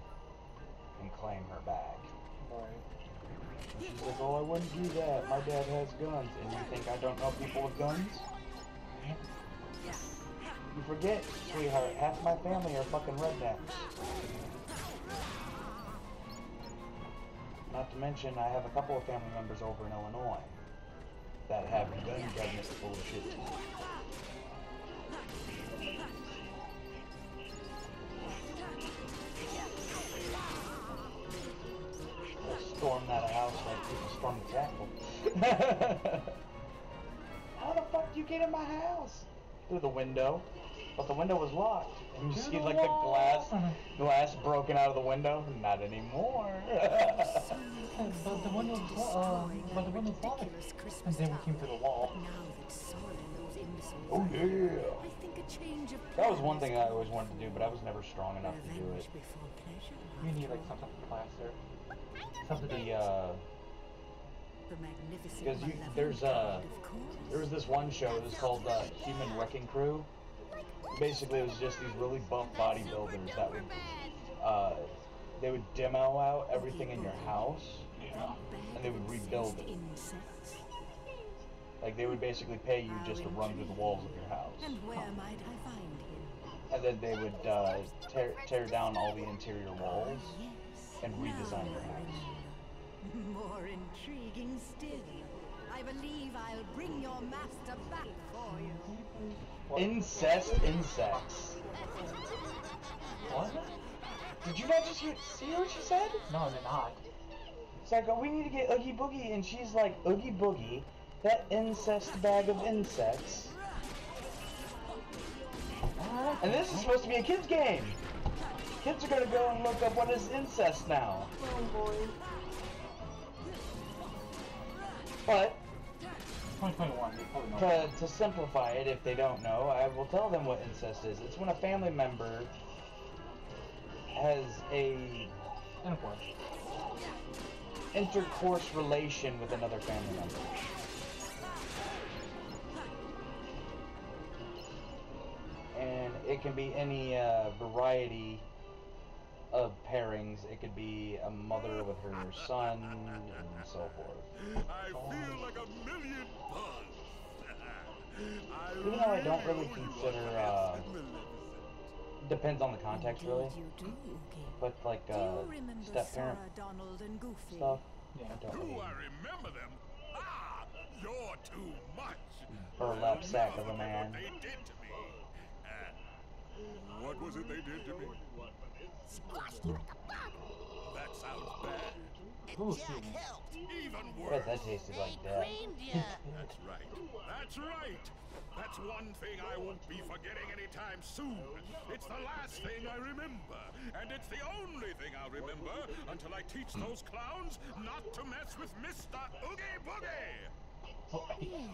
and claim her back. Right. And she's like, "Oh, I wouldn't do that. My dad has guns, and you think I don't know people with guns?" You forget, sweetheart, half my family are fucking rednecks. Not to mention, I have a couple of family members over in Illinois that have gun cabinets full of shit. too. They'll storm that house like people storm the Capitol. How the fuck do you get in my house? Through the window. But the window was locked. And you Through see the like the glass glass broken out of the window? Not anymore. But the window was lo- uh, but the window was locked. And then we came to the wall. oh yeah. I think a change of That was one thing I always wanted to do, but I was never strong enough to do it. before pleasure. You need like some type of plaster. Something The uh because you there's uh kind of course. there was this one show it was called uh, Human Wrecking Crew. Basically, it was just these really buff bodybuilders that would uh they would demo out everything in your house and they would rebuild it. Like they would basically pay you just to run through the walls of your house, And where might I find him? and then they would uh, tear tear down all the interior walls and redesign your house. More intriguing still. I believe I'll bring your master back for you. Incest insects. What? Did you not just hear, see what she said? No, they're not. It's like, oh, we need to get Oogie Boogie, and she's like, Oogie Boogie, that incest bag of insects. And this is supposed to be a kid's game. Kids are gonna go and look up what is incest now. Oh boy. But 2021, they probably know. to, to simplify it, if they don't know, I will tell them what incest is. It's when a family member has a Intercourse. intercourse relation with another family member. And it can be any uh, variety of pairings. It could be a mother with her son and so forth. I feel like a million bucks. I Even though I don't really owe you a consider, uh. Depends on the context, really. You do, But like Do uh, remember step parent Sarah, Donald, and Goofy? stuff, Yeah. I don't Do really. I remember them? Ah, you're too much. Burlap I'll sack never of a forget man. What was it they did to me. What was it they did to me? That sounds bad. Ooh, Even I worse. that tasted like death. That's right. That's right. That's one thing I won't be forgetting anytime soon. It's the last thing I remember. And it's the only thing I'll remember until I teach those clowns not to mess with Mr. Oogie Boogie. Yes,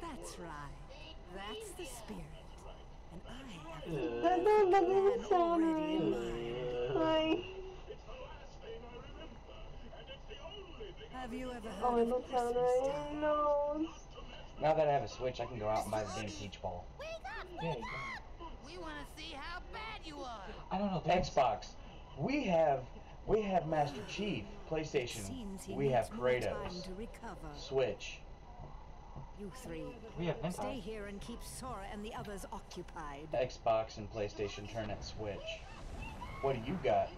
that's right. That's the spirit. And I have That, that, that doesn't sound already right. Have you ever heard oh, it of doesn't sound right. No. Now that I have a Switch, I can go out and buy the game Peach Ball. Yeah, you can. We want to see how bad you are. I don't know. Xbox. We have we have Master Chief. PlayStation. We have Kratos. Switch. You three, We have stay here and keep Sora and the others occupied. Xbox and PlayStation turn at Switch. What do you got?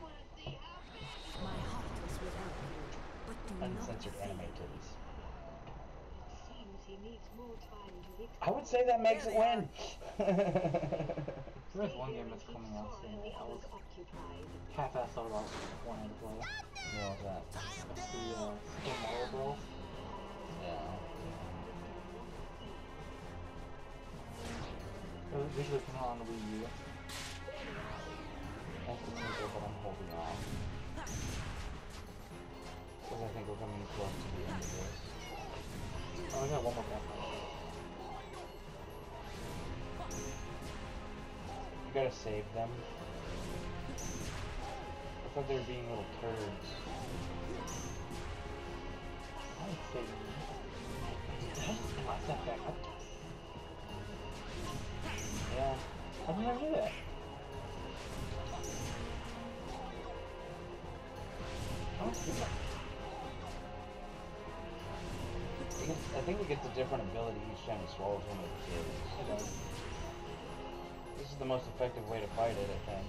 My heart is with you, but do not Uncensored fear. anime titties. Seems he needs more time to recover. I would say that makes it win. There is one game that's coming out soon. I was half-assed thought about wanting to play. what was that? It's the uh, Super Mario Bros. Yeah. Out on the Wii I'm holding off. Because I think we're coming close to the end of this. Oh, I got one more. You gotta save them. I thought they were being little turds. I. Did I? Yeah. How did I do that? Oh, yeah. It gets, I think it gets a different ability each time it swallows one of the kids. This is the most effective way to fight it, I think.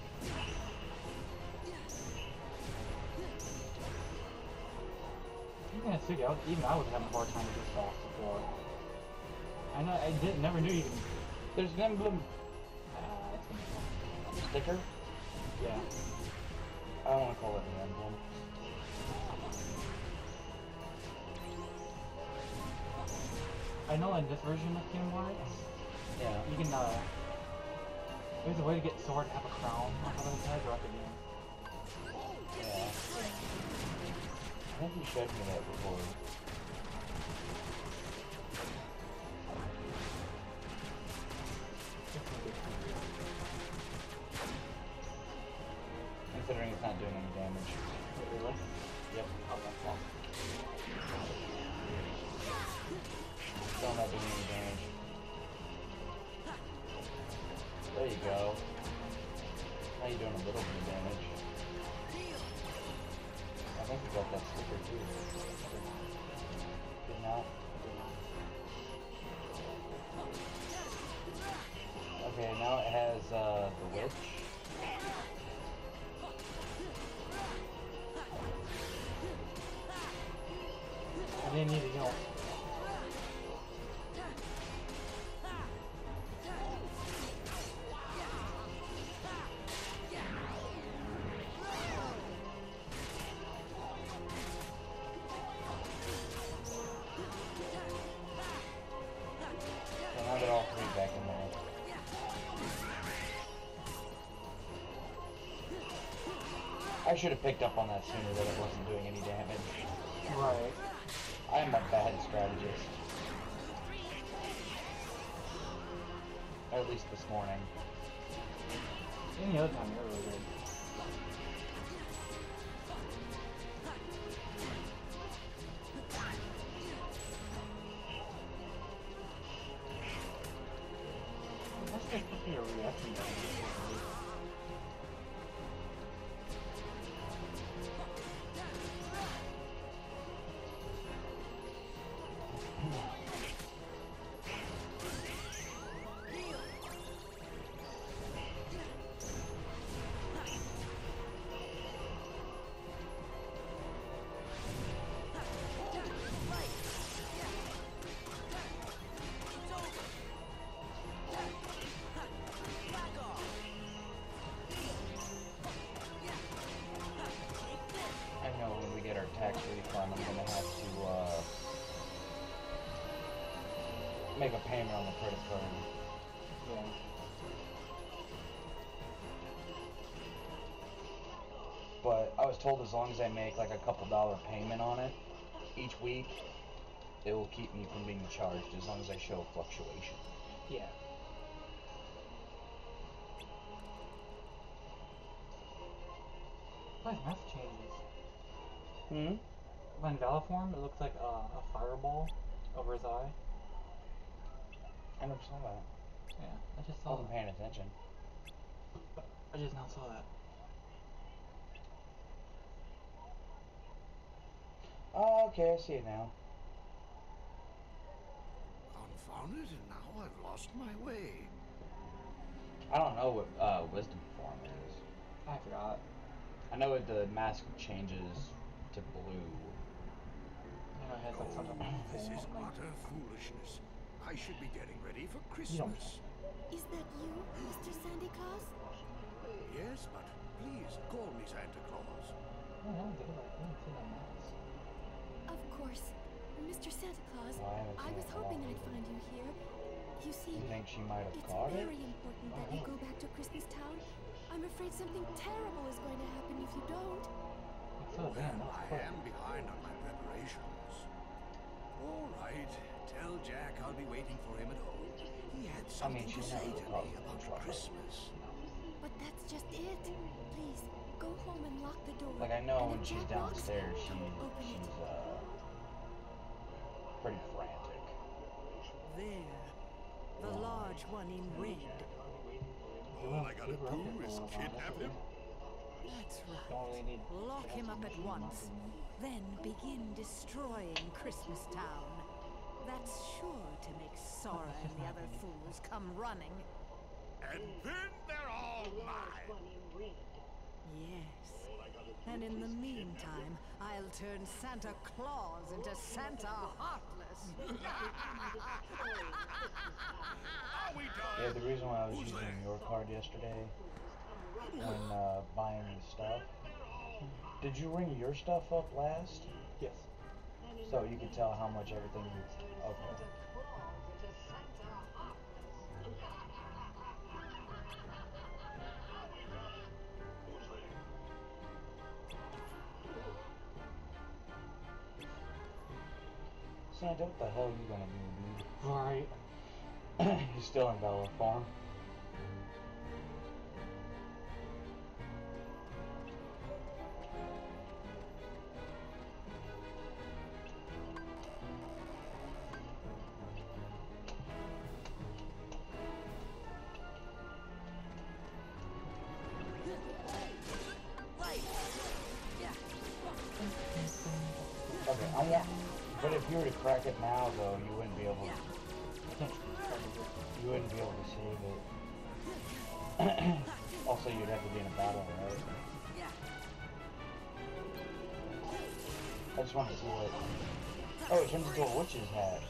Yeah, seriously, I was, even I was having a hard time with this boss before. I know, I did, never knew you could... There's an emblem. Ah, it's Sticker? Yeah. I don't want to call it an emblem. I know in this version of Kingdom Hearts, Yeah. you can, uh... There's a way to get Sora and have a crown on top of his head or at the end. Yeah. I think you showed me that before. I should have picked up on that sooner that it wasn't doing any damage. Right. I am a bad strategist. At least this morning. Any other time, you're really good. Refund, I'm gonna have to uh, make a payment on the credit card. Yeah. But I was told as long as I make like a couple dollar payment on it each week, it will keep me from being charged as long as I show fluctuation. Yeah. When Valor Form, it looks like uh, a fireball over his eye. I never saw that. Yeah, I just I wasn't that. paying attention. I just now saw that. Oh, okay, I see it now. Confounded, and now I've lost my way. I don't know what uh, wisdom form is. I forgot. I know it, the mask changes to blue. You know, it has like something. Oh, this is oh utter foolishness. I should be getting ready for Christmas. Is that you, Mr. Santa Claus? Yes, but please call me Santa Claus. Oh, I don't get it. I didn't see that mask. Of course. Mr. Santa Claus, Oh, I I was it in a hoping. I'd find you here. You see, You think she might have it's caught it? very important that you uh-huh. go back to Christmas Town. I'm afraid something terrible is going to happen if you don't. So damn, Well, I am behind on my preparations. All right, tell Jack I'll be waiting for him at home. He had I something mean, to say to me about trouble. Christmas. But that's just it. Please, go home and lock the door. Like I know and when she's Jack downstairs, she I will open she's it. uh pretty frantic. There. The large one in red. All I gotta do is kidnap him? That's right. Don't really need. Lock him up at once. Then begin destroying Christmas Town. That's sure to make Sora and the other fools come running. And then they're all mine. Yes. And in the meantime, I'll turn Santa Claus into Santa Heartless. Yeah, the reason why I was using your card yesterday when uh, buying the stuff. Did you ring your stuff up last? Yes. So you could tell how much everything you. Okay. Santa, what the hell are you gonna do, dude? Right. He's still in Bella form. It witch's hat.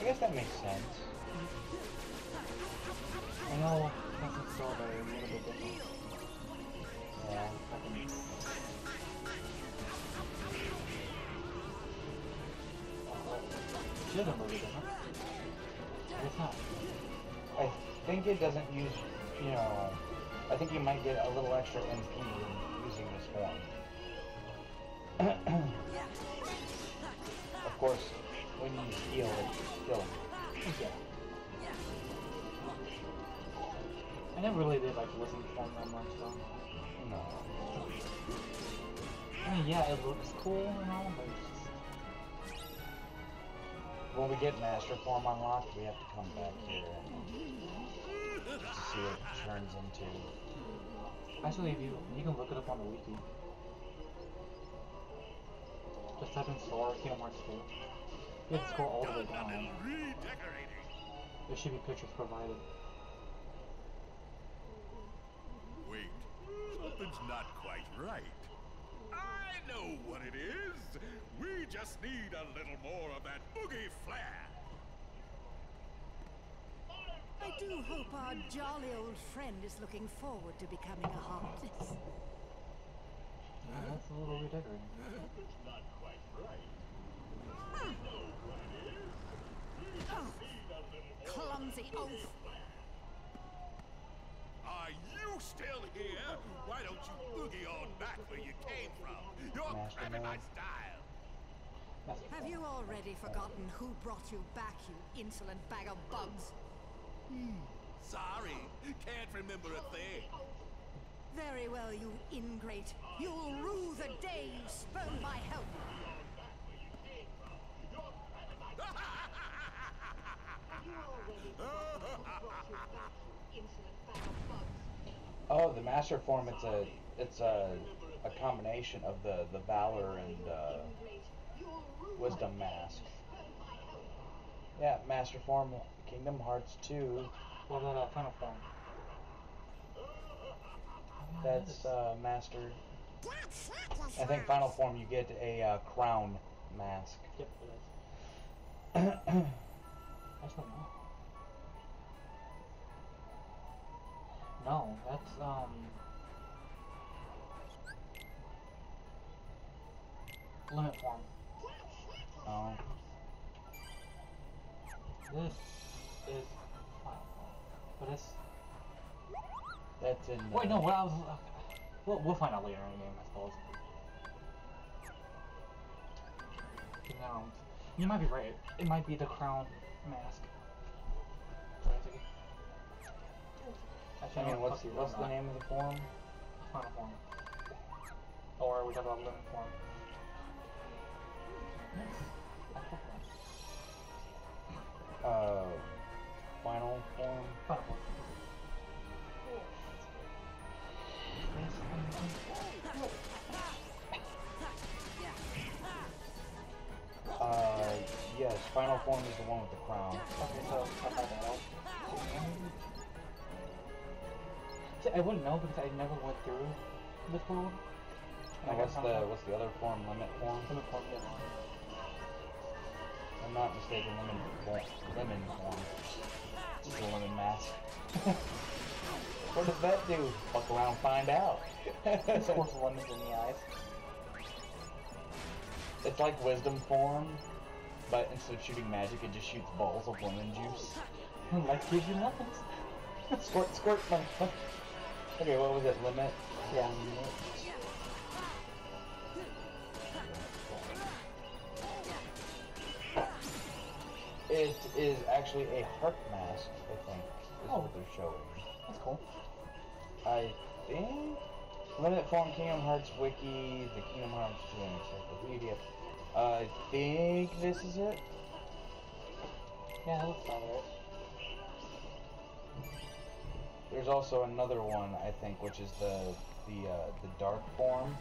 I guess that makes sense. I know is a little bit different. Yeah. Should have movie different. I guess not. I think it doesn't use, you know, I think you might get a little extra MP in using this form. Really did like listen form that much though. No. I mean, yeah, it looks cool and all, but just When we get Master Form unlocked, we have to come back here and see what it turns into. Actually, if you you can look it up on the wiki. Just type in Sora Kingdom Hearts 2. You have to scroll all the way down. There should be pictures provided. Wait, something's not quite right. I know what it is. We just need a little more of that boogie flair. I do hope our jolly old friend is looking forward to becoming a Heartless. Yeah, that's a little redundant. Something's not quite right. I know what oh, redecorating. Clumsy oaf! Are you still here? Why don't you boogie on back where you came from? You're cramping my style. Have you already forgotten who brought you back, you insolent bag of bugs? Hmm, sorry, can't remember a thing. Very well, you ingrate. You'll rue the day you spurned my help. Oh, the Master Form, it's a, it's a, a combination of the, the Valor and, uh, Wisdom Mask. Yeah, Master Form, Kingdom Hearts 2. What about Final Form? That's uh, Master. I think Final Form you get a uh, crown mask. Yep, it is. No, that's um. Limit form. Oh. This is but it's. That's in. Wait, no. What I was. We'll, we'll find out later in the game, I suppose. No, you might be right. It might be the crown mask. I Actually, mean, what's, what's the name of the form? Final form. Or we talk about limit form. Uh, final form. Final form. Uh, yes, final form is the one with the crown. Okay, so I wouldn't know because I never went through this world. And what's the what's the other form? Limit form? Limit form, yeah. If I'm not mistaken, lemon form. Lemon form. It's a lemon mask. what does that do? Fuck around, find out. It squirts lemons in the eyes. It's like wisdom form, but instead of shooting magic, it just shoots balls of lemon juice. like gives you lemons. squirt, squirt, like, Okay, what was it? Limit? Yeah. It is actually a heart mask, I think, is Oh. what they're showing. That's cool. I think Limit Form Kingdom Hearts Wiki, the Kingdom Hearts 2 Encyclopedia. I think this is it. Yeah, that looks about right. There's also another one, I think, which is the the uh, the dark form.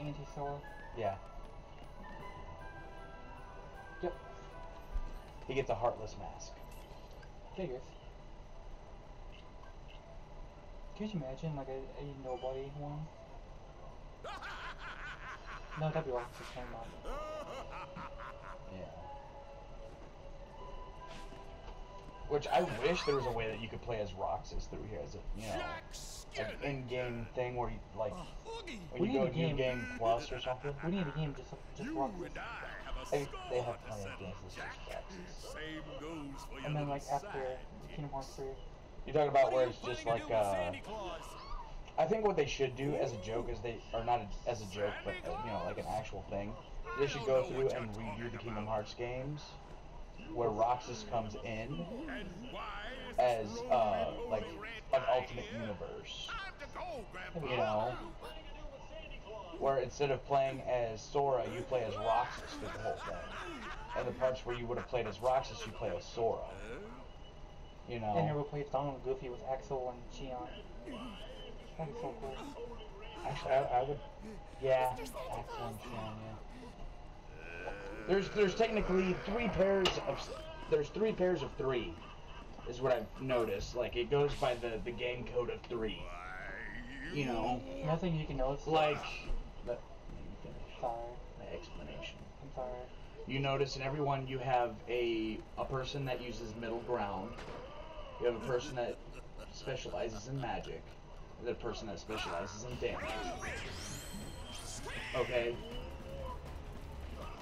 Anti-Sora. Yeah. Yep. He gets a heartless mask. Figures. Could you imagine like a, a nobody one? No, that'd be awesome. Which I wish there was a way that you could play as Roxas through here as a you know an in-game thing where you like when We you need go a game. Game Plus or something. We need a game just just Roxas. They, they have plenty of games that's just Roxas. Same goes for And then like after Kingdom Hearts 3. You're talking about where it's just like uh. I think what they should do as a joke is they, or not a, as a joke, but uh, you know, like an actual thing. They should go through and redo the Kingdom Hearts games, where Roxas comes in as uh, like an alternate universe. You know, where instead of playing as Sora, you play as Roxas through the whole thing, and the parts where you would have played as Roxas, you play as Sora. You know. And you replace Donald and Goofy with Axel and Xion. That'd be so cool. Actually, I, I would. Yeah, excellent, Sean, yeah. There's there's technically three pairs of there's three pairs of three, is what I've noticed. Like it goes by the the game code of three. You know, Nothing you can notice. like. Let me finish Sorry. my explanation. I'm sorry. You notice in every one you have a a person that uses middle ground. You have a person that specializes in magic. The person that specializes in damage. Okay.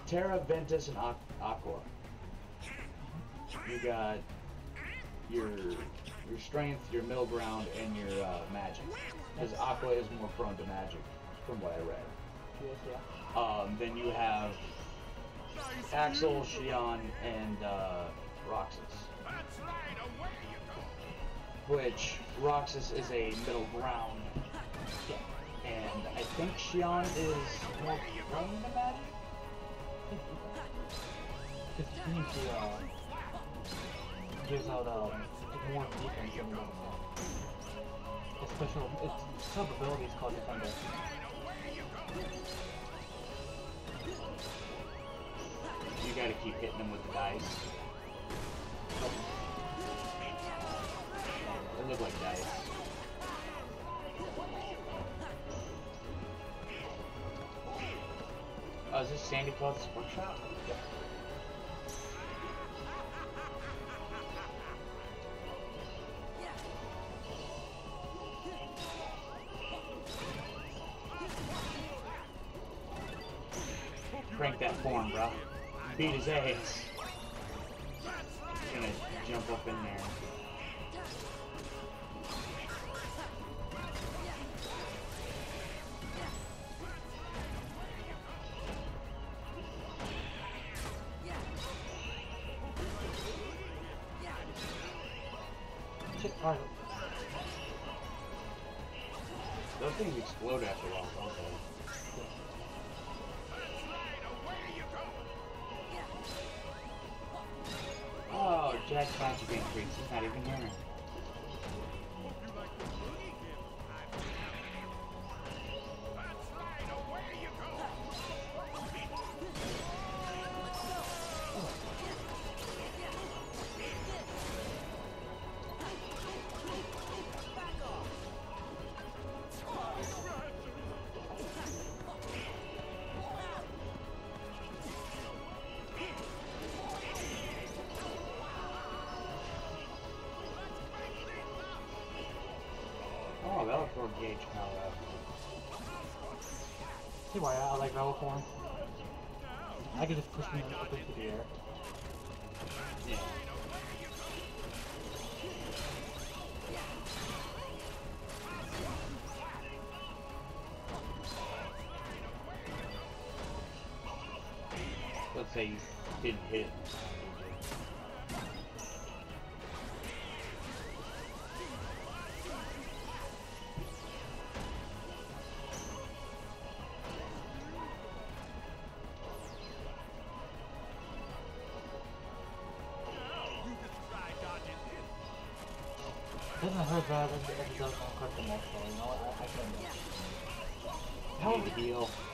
Terra, Ventus, and Aqua. You got your your strength, your middle ground, and your uh, magic. Because Aqua is more prone to magic, from what I read. Um, then you have Axel, Xion, and uh, Roxas. Which Roxas is a middle ground, and I think Xion is more prone to magic. Because TNT uh, gives out um, more defense than the Its special, its sub ability is called Defender. You gotta keep hitting them with the dice. They look like dice. Oh, is this Sandy Claus workshop? Yep. Beat Oh, Jack's magic increase. He's not even here. See why I like form? I could just push me up Next one, you know what? I, I can do it. How Need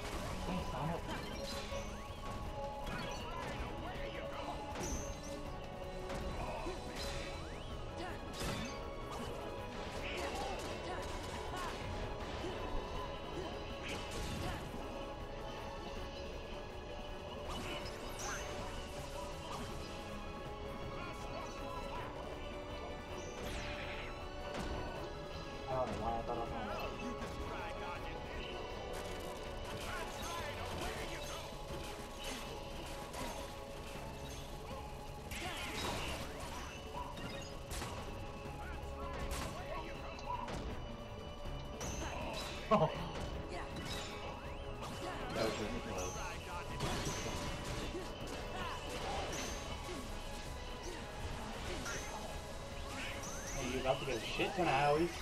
a shit ton of owies?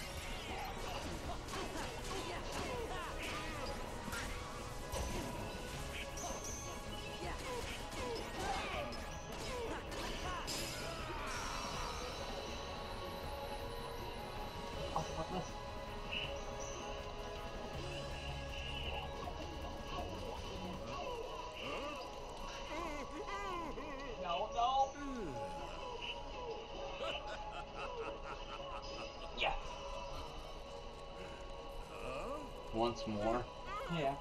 Once more. Yeah.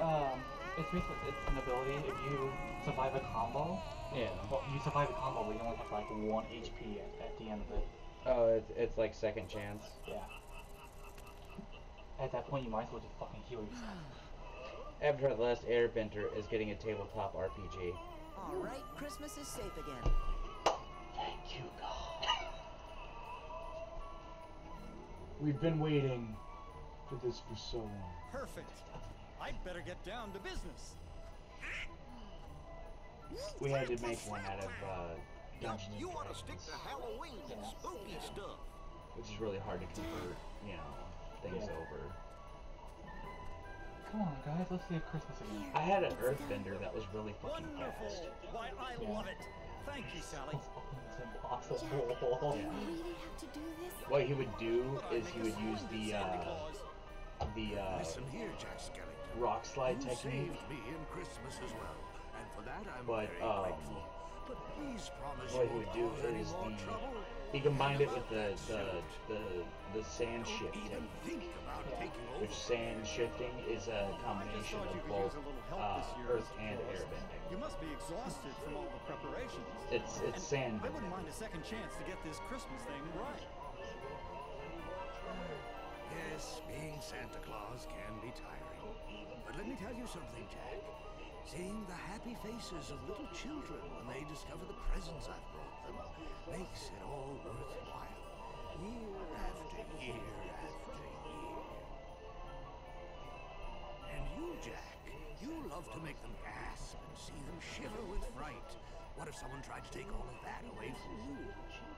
Um, it's basically it's an ability. If you survive a combo, Yeah. well, you survive a combo, but you only have like one HP at, at the end of it. Oh, it's, it's like second chance. Yeah. At that point, you might as well just fucking heal yourself. Avatar The Last Airbender is getting a tabletop RPG. All right, Christmas is safe again. Thank you, God. We've been waiting for this for so long. Perfect. I'd better get down to business. We had to make one out of uh, You, Dungeons you want to stick to Halloween and Yeah. spooky stuff. which is really hard to convert, you know, things Yeah. over. Come on, guys, let's see a Christmas again. I had an Earthbender that was really fucking Wonderful. fast. Why, I Yeah. love it. Thank you, Sally. It's impossible. Do Yeah. really have to do this? What he would do is he would use the uh, Claus. The uh, Listen here, Jack Skellington. rock slide you technique. saved me in Christmas as well, and for that I'm But, very um, grateful. But please promise what he would do won't cause any is the trouble. he combined it with the the the, the sand shift technique, think about taking over. which sand shifting is a combination of both use a little help uh, earth and airbending. You must be exhausted from all the preparations. It's it's sand. I wouldn't mind a second chance to get this Christmas thing right. Yes, being Santa Claus can be tiring. But let me tell you something, Jack. Seeing the happy faces of little children when they discover the presents I've brought them makes it all worthwhile. Year after year after year. And you, Jack, you love to make them gasp and see them shiver with fright. What if someone tried to take all of that away from you?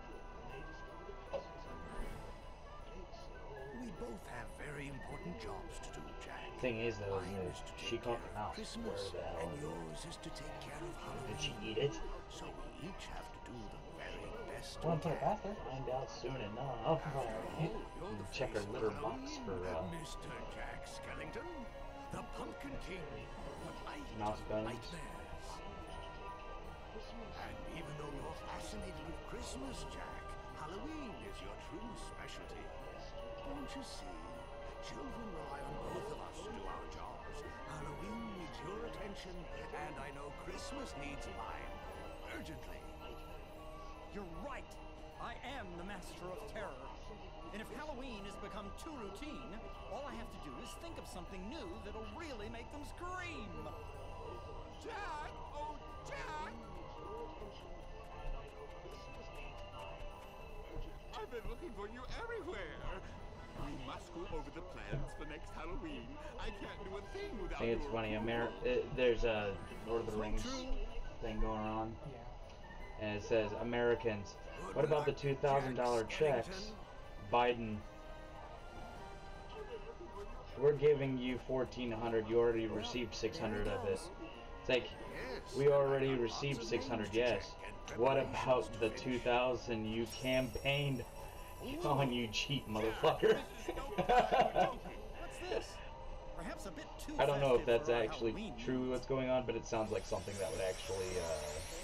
We both have very important jobs to do, Jack. Thing is though, is to she take caught care the of mouse. Where Christmas, the hell and yours is to take care of Halloween. did she eat it? So we each have to do the very best Wanna we can. faster? Find out soon enough. You're the Check her litter box for uh, Mr. Jack Skellington, the Pumpkin King, the light Mouse nightmares. And even though you're fascinated with Christmas, Jack, Halloween is your true specialty. Don't you see? Children rely on both of us to do our jobs. Halloween needs your attention, and I know Christmas needs mine. Urgently. You're right. I am the master of terror. And if Halloween has become too routine, all I have to do is think of something new that'll really make them scream. Jack! Oh, Jack! I've been looking for you everywhere. We must go over the plans for next Halloween. I can't do a thing I without think it's funny. approval. Amer- it, there's a Lord of the Rings thing going on, Yeah. and it says Americans. What about the two thousand dollar checks? Biden. We're giving you fourteen hundred. You already received six hundred of it. It's like we already received six hundred. Yes. What about the two thousand you campaigned on? You cheap motherfucker. What's this? Perhaps a bit too I don't know if that's actually true what's going on, but it sounds like something that would actually. Uh,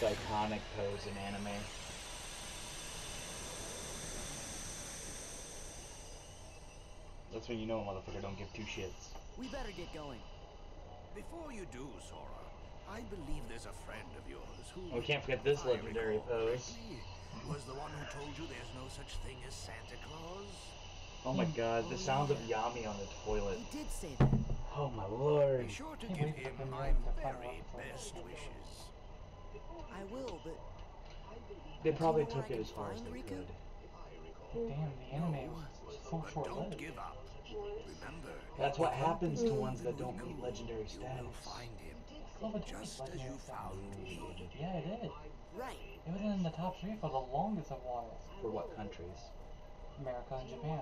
most iconic pose in anime. That's when you know a motherfucker don't give two shits. We better get going. Before you do, Sora, I believe there's a friend of yours who. And we can't forget this if legendary pose. Was the one who told you there's no such thing as Santa Claus? Oh my god, the oh. sounds of Yami on the toilet. He did say that. Oh my lord. Be sure to give him my very best wishes. I will, but They probably you know took it as far as they Riku? could. Damn, the anime was so But short don't lived. give up. Remember. That's what happens to ones that don't meet legendary You will status. find him. Clover Just Just as you found me. Yeah, it did. right. It was in the top three for the longest of whiles. For what countries? America and Japan.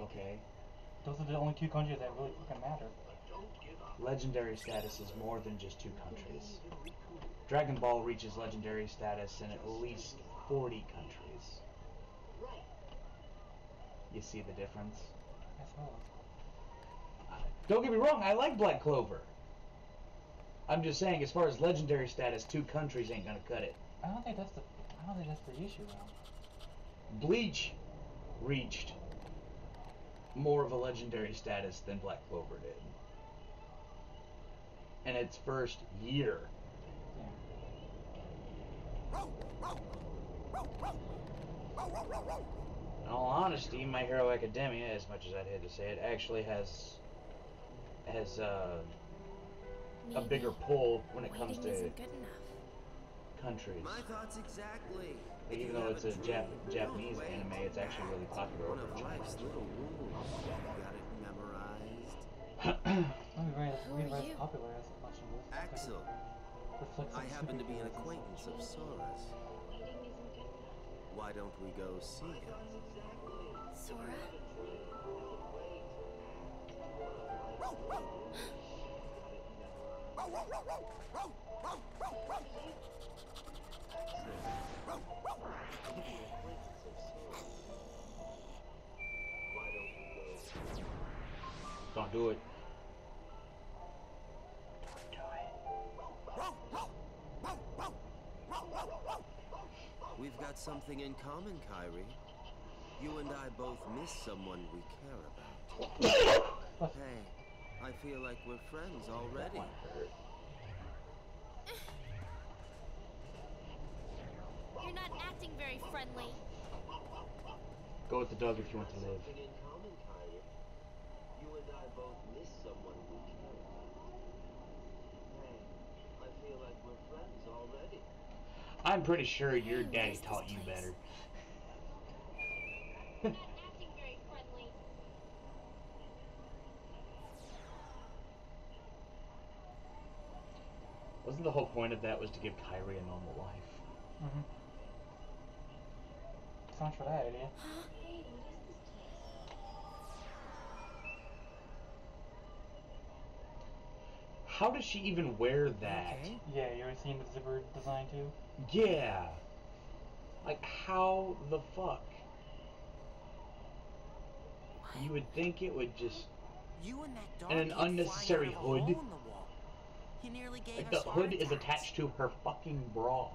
Okay. Those are the only two countries that really fucking matter. Legendary status is more than just two countries. Dragon Ball reaches legendary status in at least 40 countries. You see the difference? Don't get me wrong, I like Black Clover. I'm just saying, as far as legendary status, two countries ain't gonna cut it. I don't think that's the. I don't think that's the issue though. Bleach reached more of a legendary status than Black Clover did. In its first year. In all honesty, My Hero Academia, as much as I'd hate to say it, actually has has uh, a bigger pull when it comes to isn't good enough. countries. My thoughts exactly. Like, even though it's a a Jap- Japanese wait. anime, it's actually really popular One over of in life's China. little rules. Got it memorized. I mean, right, Who are you? popular as much as this. Axel. Reflects I happen to be an acquaintance of Sora's. Why don't we go see him? Sora? Don't do it. We've got something in common, Kairi. You and I both miss someone we care about. hey, I feel like we're friends already. You're not acting very friendly. Go with the dog if you want to live. Something in common, Kairi. You and I both miss someone we care about. Hey, I feel like we're friends already. I'm pretty sure your daddy taught you better. You're not acting very friendly. Wasn't the whole point of that was to give Kairi a normal life? Mm-hmm. So much for that idea. How does she even wear that? Yeah, you ever seen the zipper design too? Yeah. Like, how the fuck? You would think it would just You and that dog And an unnecessary out of a hole hood. the wall. You nearly gave Like the hood is attached to her fucking bra.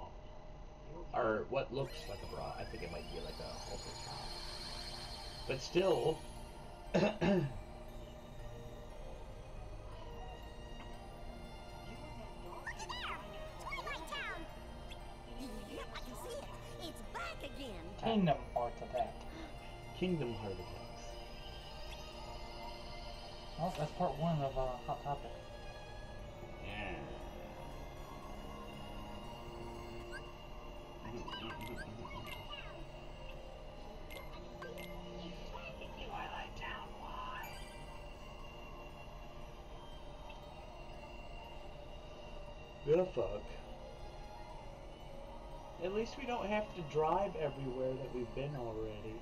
Or what looks like a bra. I think it might be like a halter top. But still. Kingdom Hearts attack. Kingdom Heart attacks. Well, that's part one of uh, Hot Topic. Yeah. Twilight Town, why? The fuck? At least we don't have to drive everywhere that we've been already.